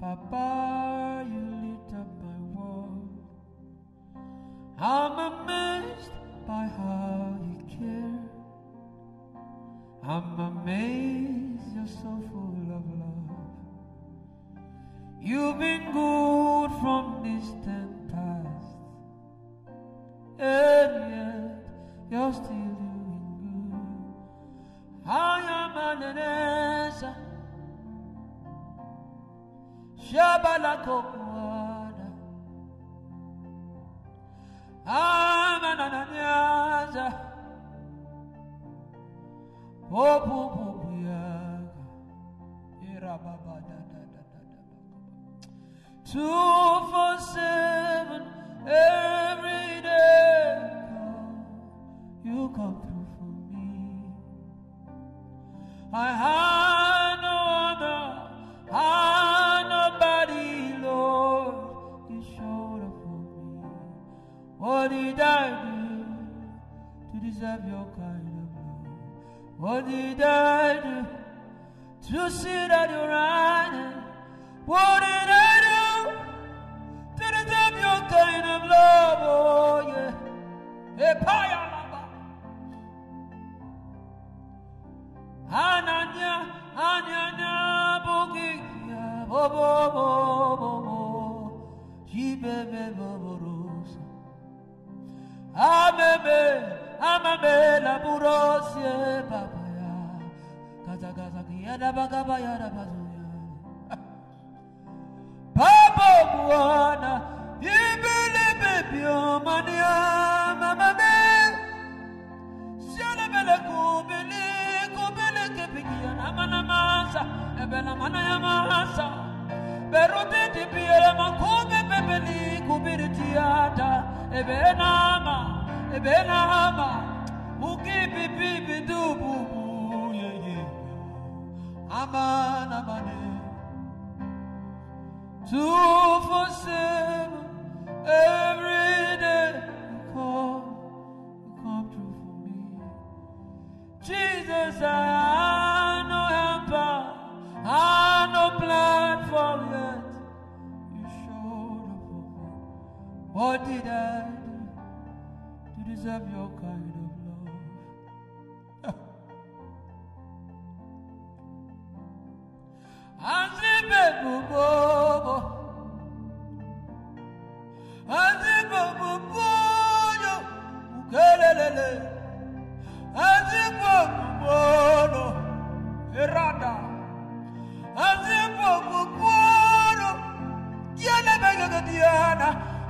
Papa, you lit up my world. I'm amazed by how you care. I'm amazed you're so full of love. You've been good from distant past, and yet you're still doing good. I am an An Ananiaza, Popu Pupuyaga, Irababada. Two for seven every day. You come through for me. I had no other, had What did I do to deserve your kind of love? What did I do to sit at your right hand? What did I do to deserve your kind of love? Oh yeah. Hey, Paya Laba. Ananya, Ananya, Bogiya, Bobo, Bobo, Bobo, Jibebe, Boborosa. Ameme, Amame, Laburosie, Papaya, Gaza, Gaza, Giyada, Bagaba, Yada, Bazuya. Baba Bwana, ibele bebyo mania mamame. Siana bele kubele kubele kepigia na mana masa, ebela mana ya masa. Berote tipiele makube bebeli kubiri tiata, ebe nama, ebe nama. Ukipi pipi dubu, yeah yeah. Aman amane. Two for seven every day. You come, you come through for me. Jesus, I had no helper, I had no plan for. You What did I do to deserve your kind of love? Azibe bubobo Azibe buboyo Ukelelele. Azibe bubono Irada Azibe bubono Diana bega diana Azibe bubono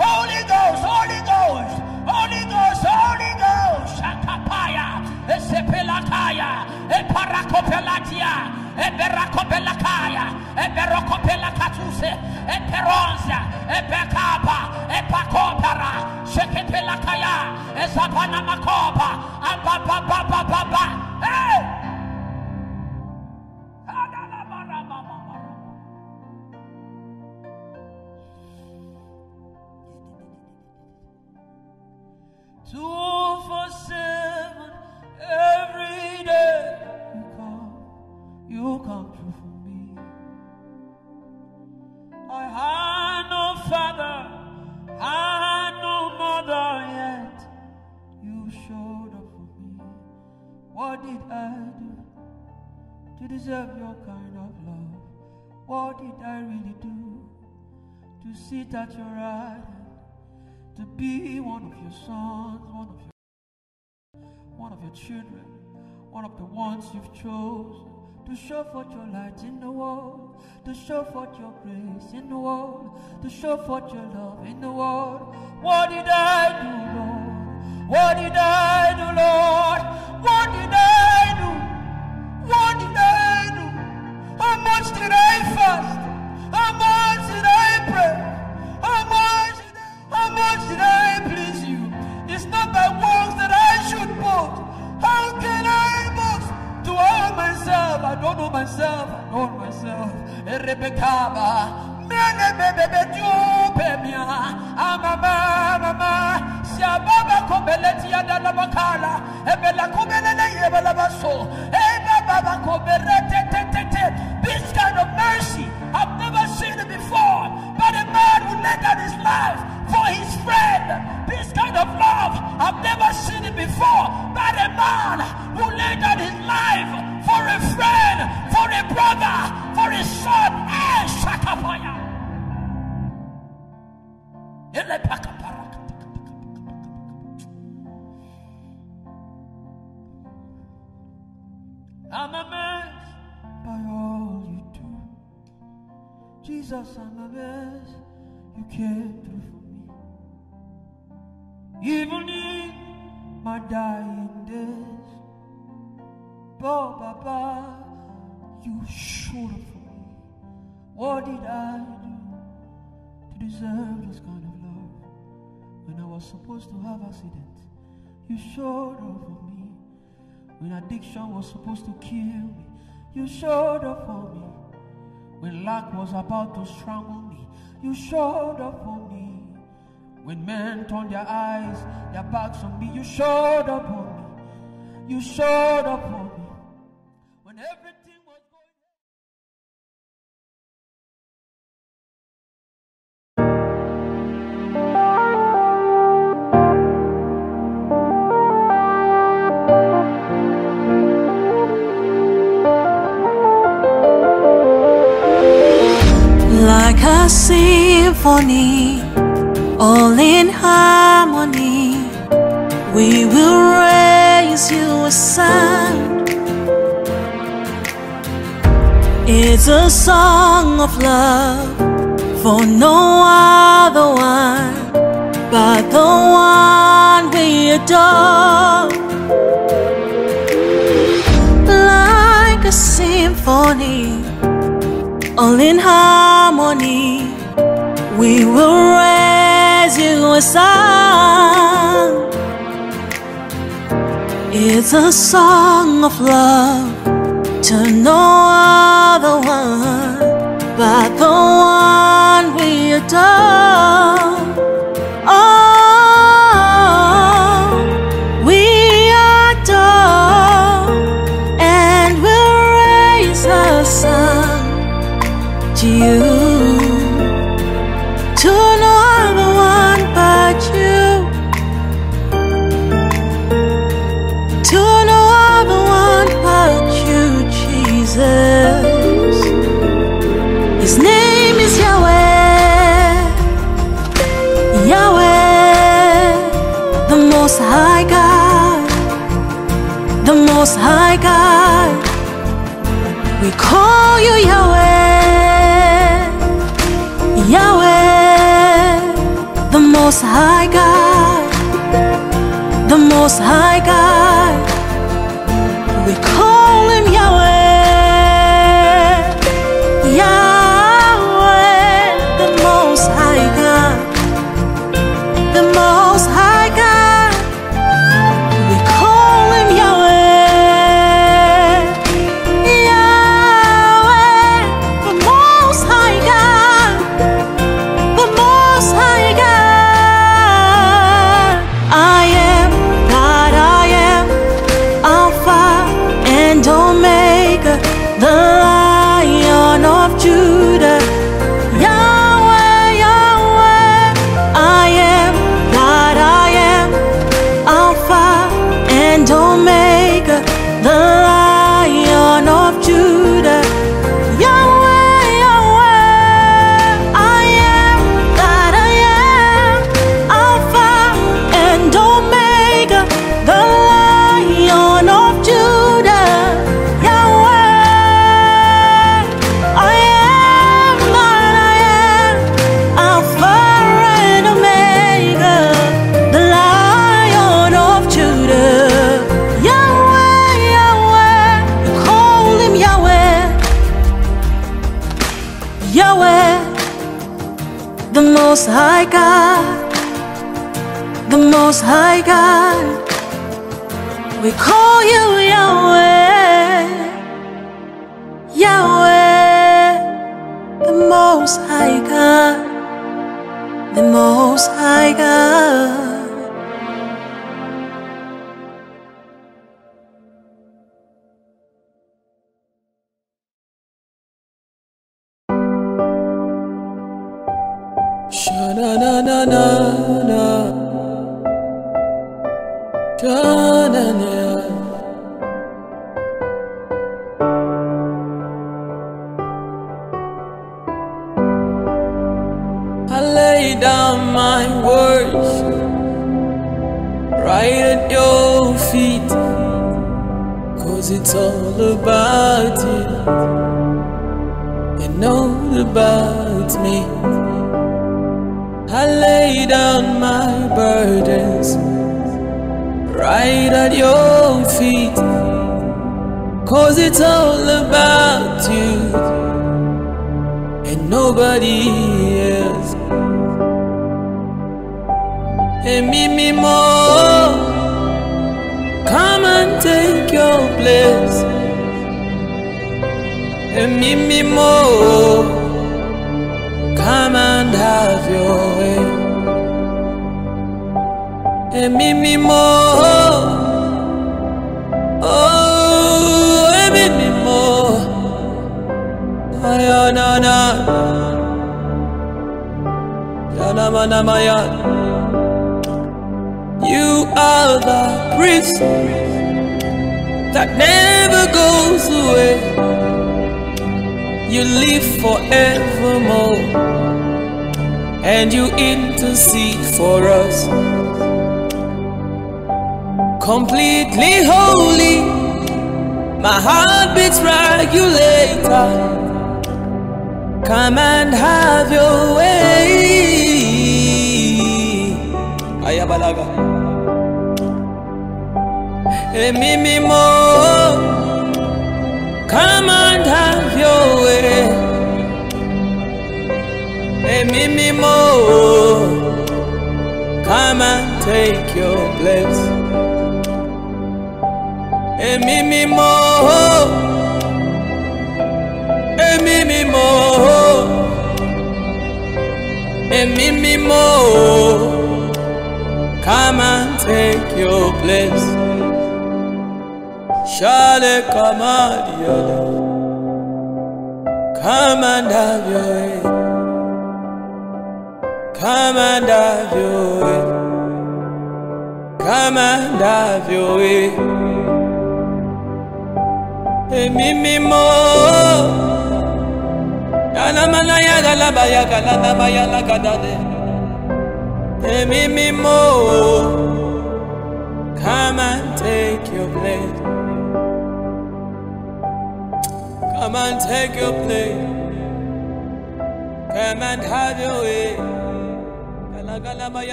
Holy Ghost, Holy Ghost Holy Ghost, Holy Ghost Shakapaya Esepelakaya Eparakopelatia Eberakopelakaya Eberokopelakatuse Eperonsia Ebekapa Epakopera Shekepelakaya Esapana Makopa Abababababa Hey! To be one of your sons, one of your one of your children, one of the ones you've chosen to show forth your light in the world, to show forth your grace in the world, to show forth your love in the world. What did I do, Lord? What did I do, Lord? Don't know myself. I know myself. Rebekaba, mene bebe jupemia, amama mama, siababa kobeleti adana bakala, ebela kubelele yebala baso, eba baba koberete te te te. This kind of mercy, I've never seen it before. But a man who laid down his life for his friend. This kind of love, I've never seen it before. But a man who laid down his life for a friend, for a brother, for his son. Eh, Shakapaya. I'm amazed by all you do. Jesus, I'm amazed you came through for me. Even in my dying days, oh Papa, you showed up for me. What did I do to deserve this kind of love? When I was supposed to have accident, you showed up for me. When addiction was supposed to kill me, you showed up for me. When lack was about to strangle me, you showed up for me. When men turned their eyes, their backs on me, you showed up for me. You showed up for me. When everything symphony, all in harmony. We will raise you a sound. It's a song of love for no other one but the one we adore. Like a symphony all in harmony. We will raise you a song. It's a song of love to no other one but the one we adore. Oh, to you. To no other one but you. To no other one but you, Jesus. His name is Yahweh. Yahweh, the Most High God. The Most High God. We call you Yahweh, Most High God, the Most High God.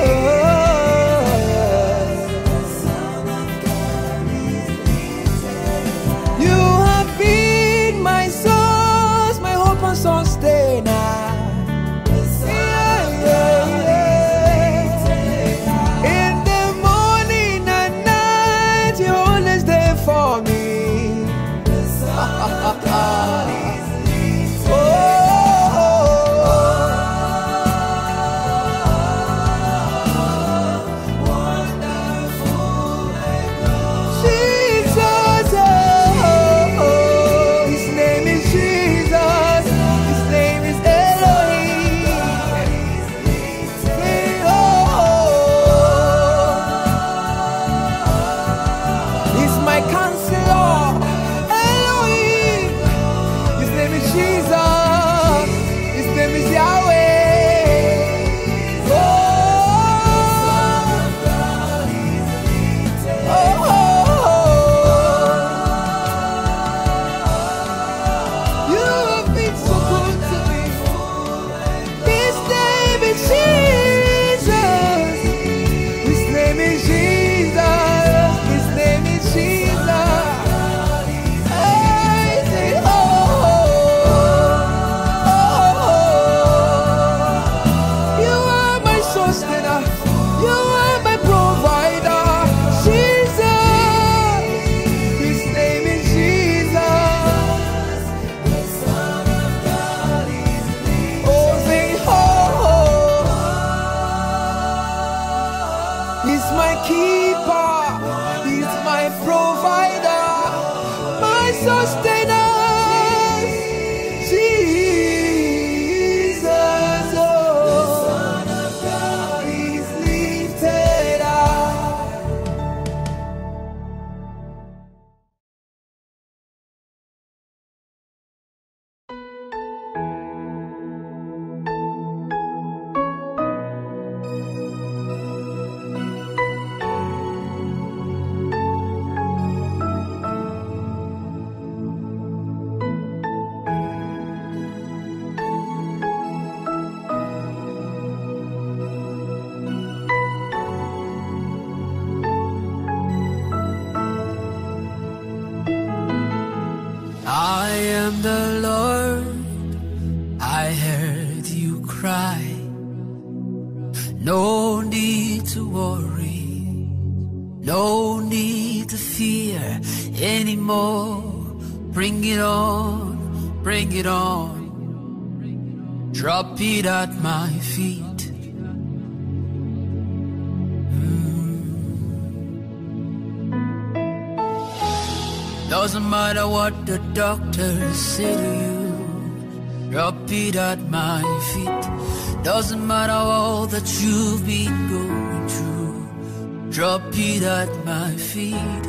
Oh. seated at my feet. Hmm. Doesn't matter what the doctors say to you, drop it at my feet. Doesn't matter all that you've been going through, drop it at my feet.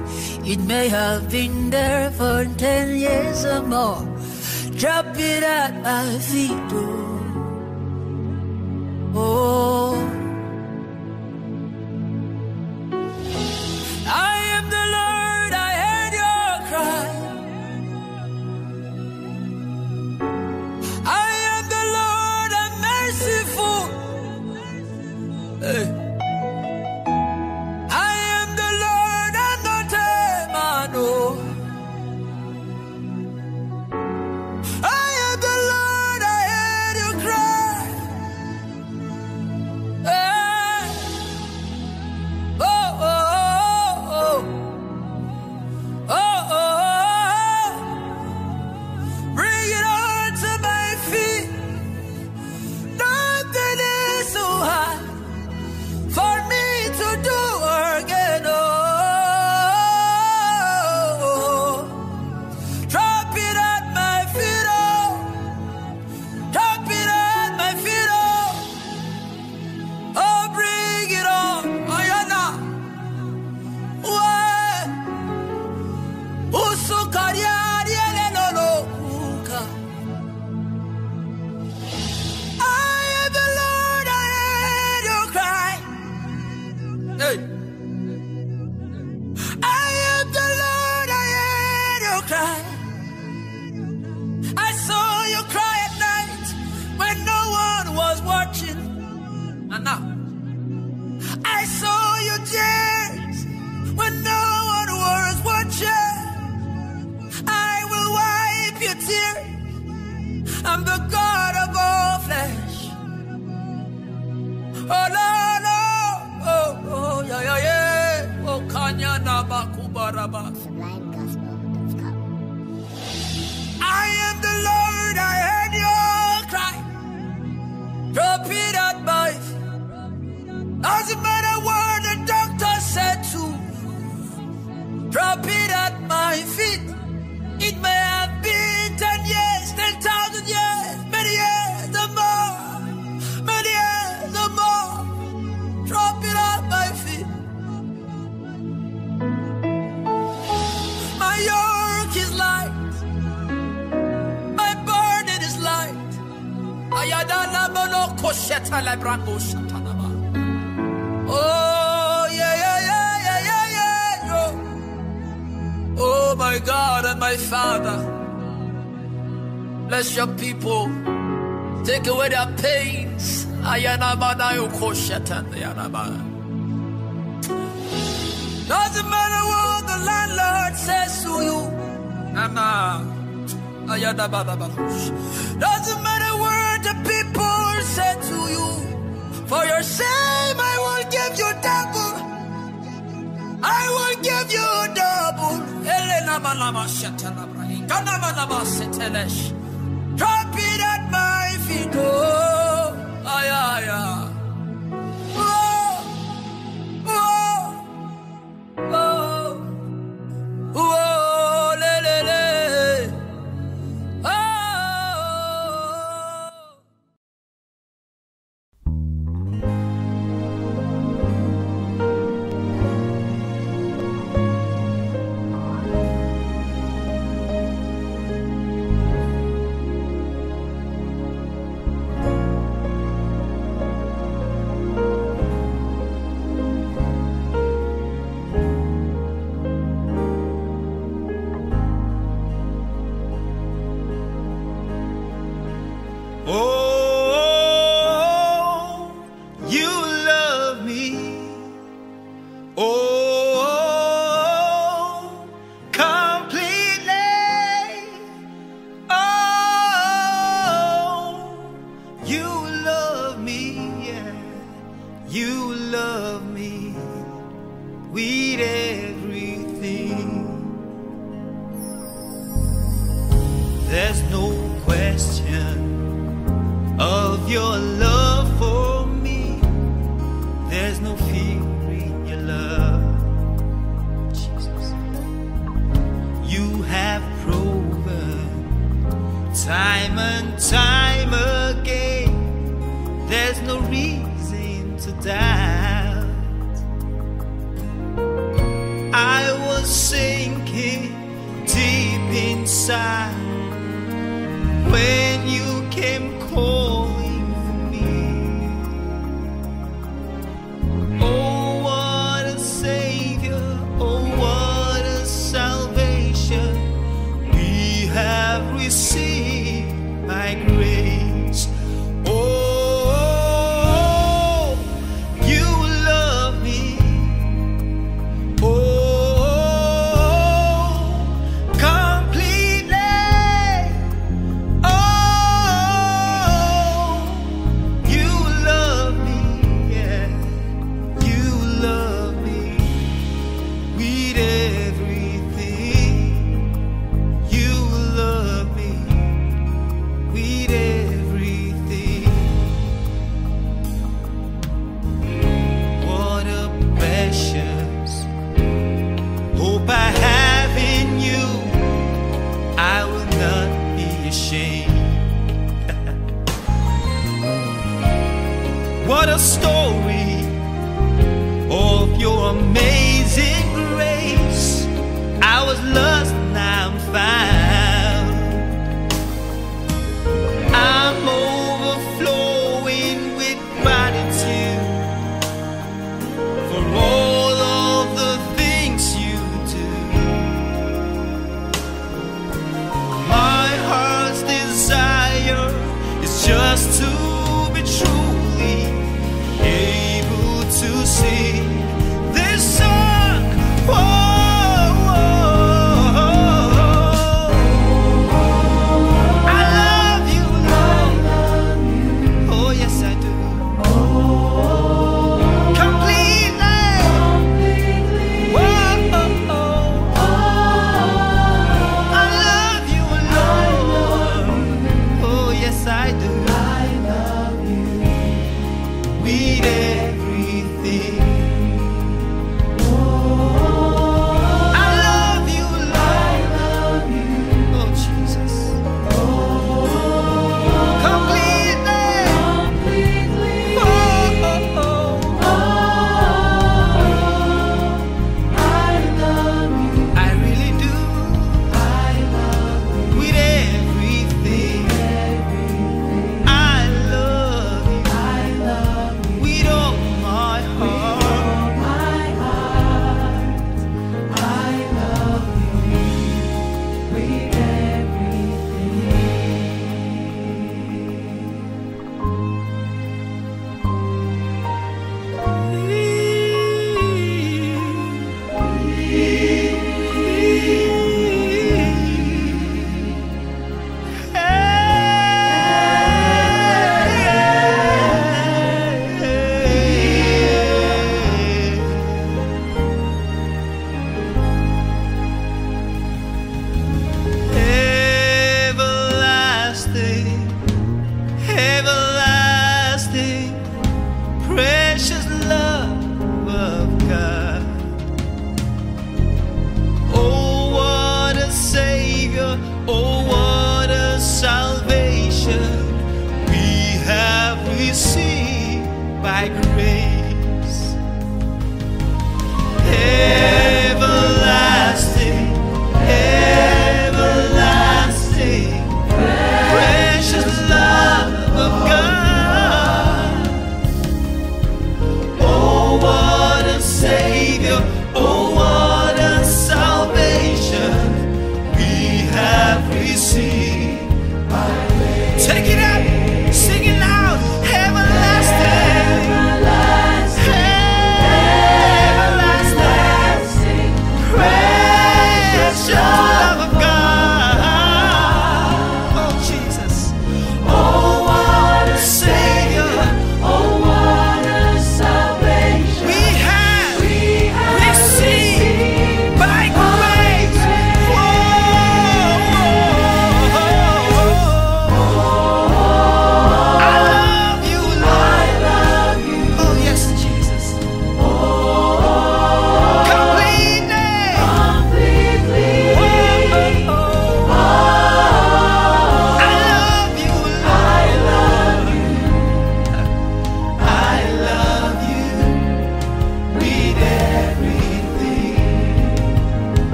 It may have been there for ten years or more, drop it at my feet. Oh. Oh. Oh, yeah, yeah, yeah, yeah, yeah, yeah. Yo. Oh, my God and my Father. Bless your people. Take away their pains. Doesn't matter what the landlord says to you. nana. Doesn't matter what the people say to you. For your shame, I will give you double. I will give you double. Drop it at my feet, oh, ay, ay.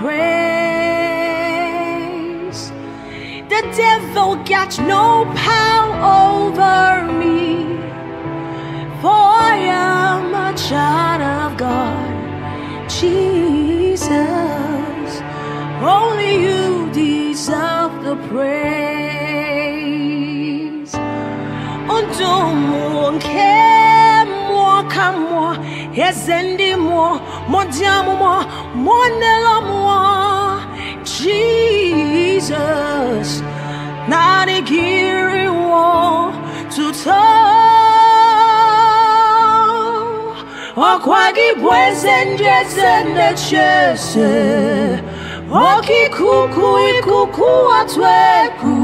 Praise. The devil got no power over me. For I am a child of God Jesus. Only you deserve the praise. Ndụ mmụọ nke mmụọ ka mmụọ eze ndị mmụọ mmụọ mmụọ Jesus naanị gị riwo tuto ọkwa gị bụ eze ndị eze na-eche eze oke ikuku egwu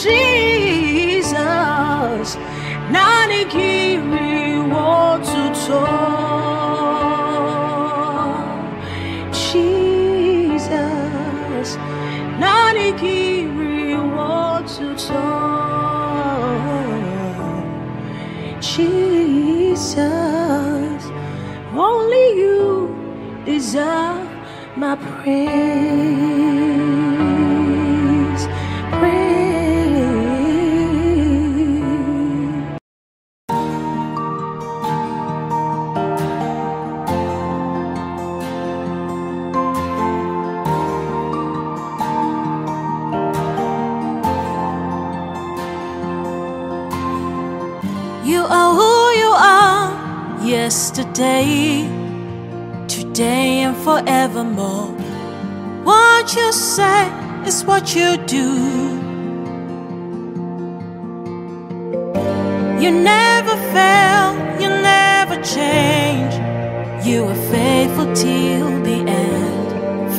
Jesus naanị gị riwo tuto Jesus. naanị gị riwo tuto Jesus only you deserve my praise yesterday, today, and forevermore. What you say is what you do. You never fail, you never change. You are faithful till the end.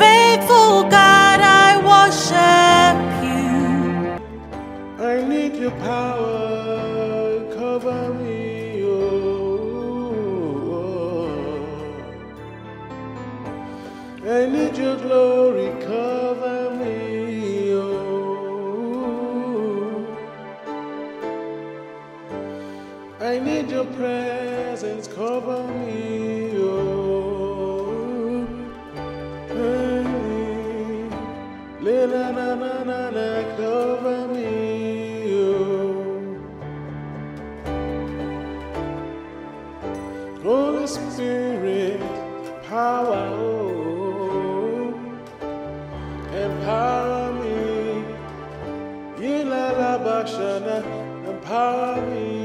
Faithful God, I worship you. I need your power, presence, cover me, oh. Hey. La na na na na, cover me, oh. Holy Spirit, power, oh, empower me. La bashana, empower me,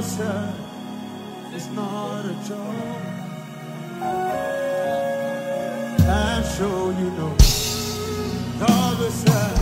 closer is not a joke. I'm sure you know. Closer.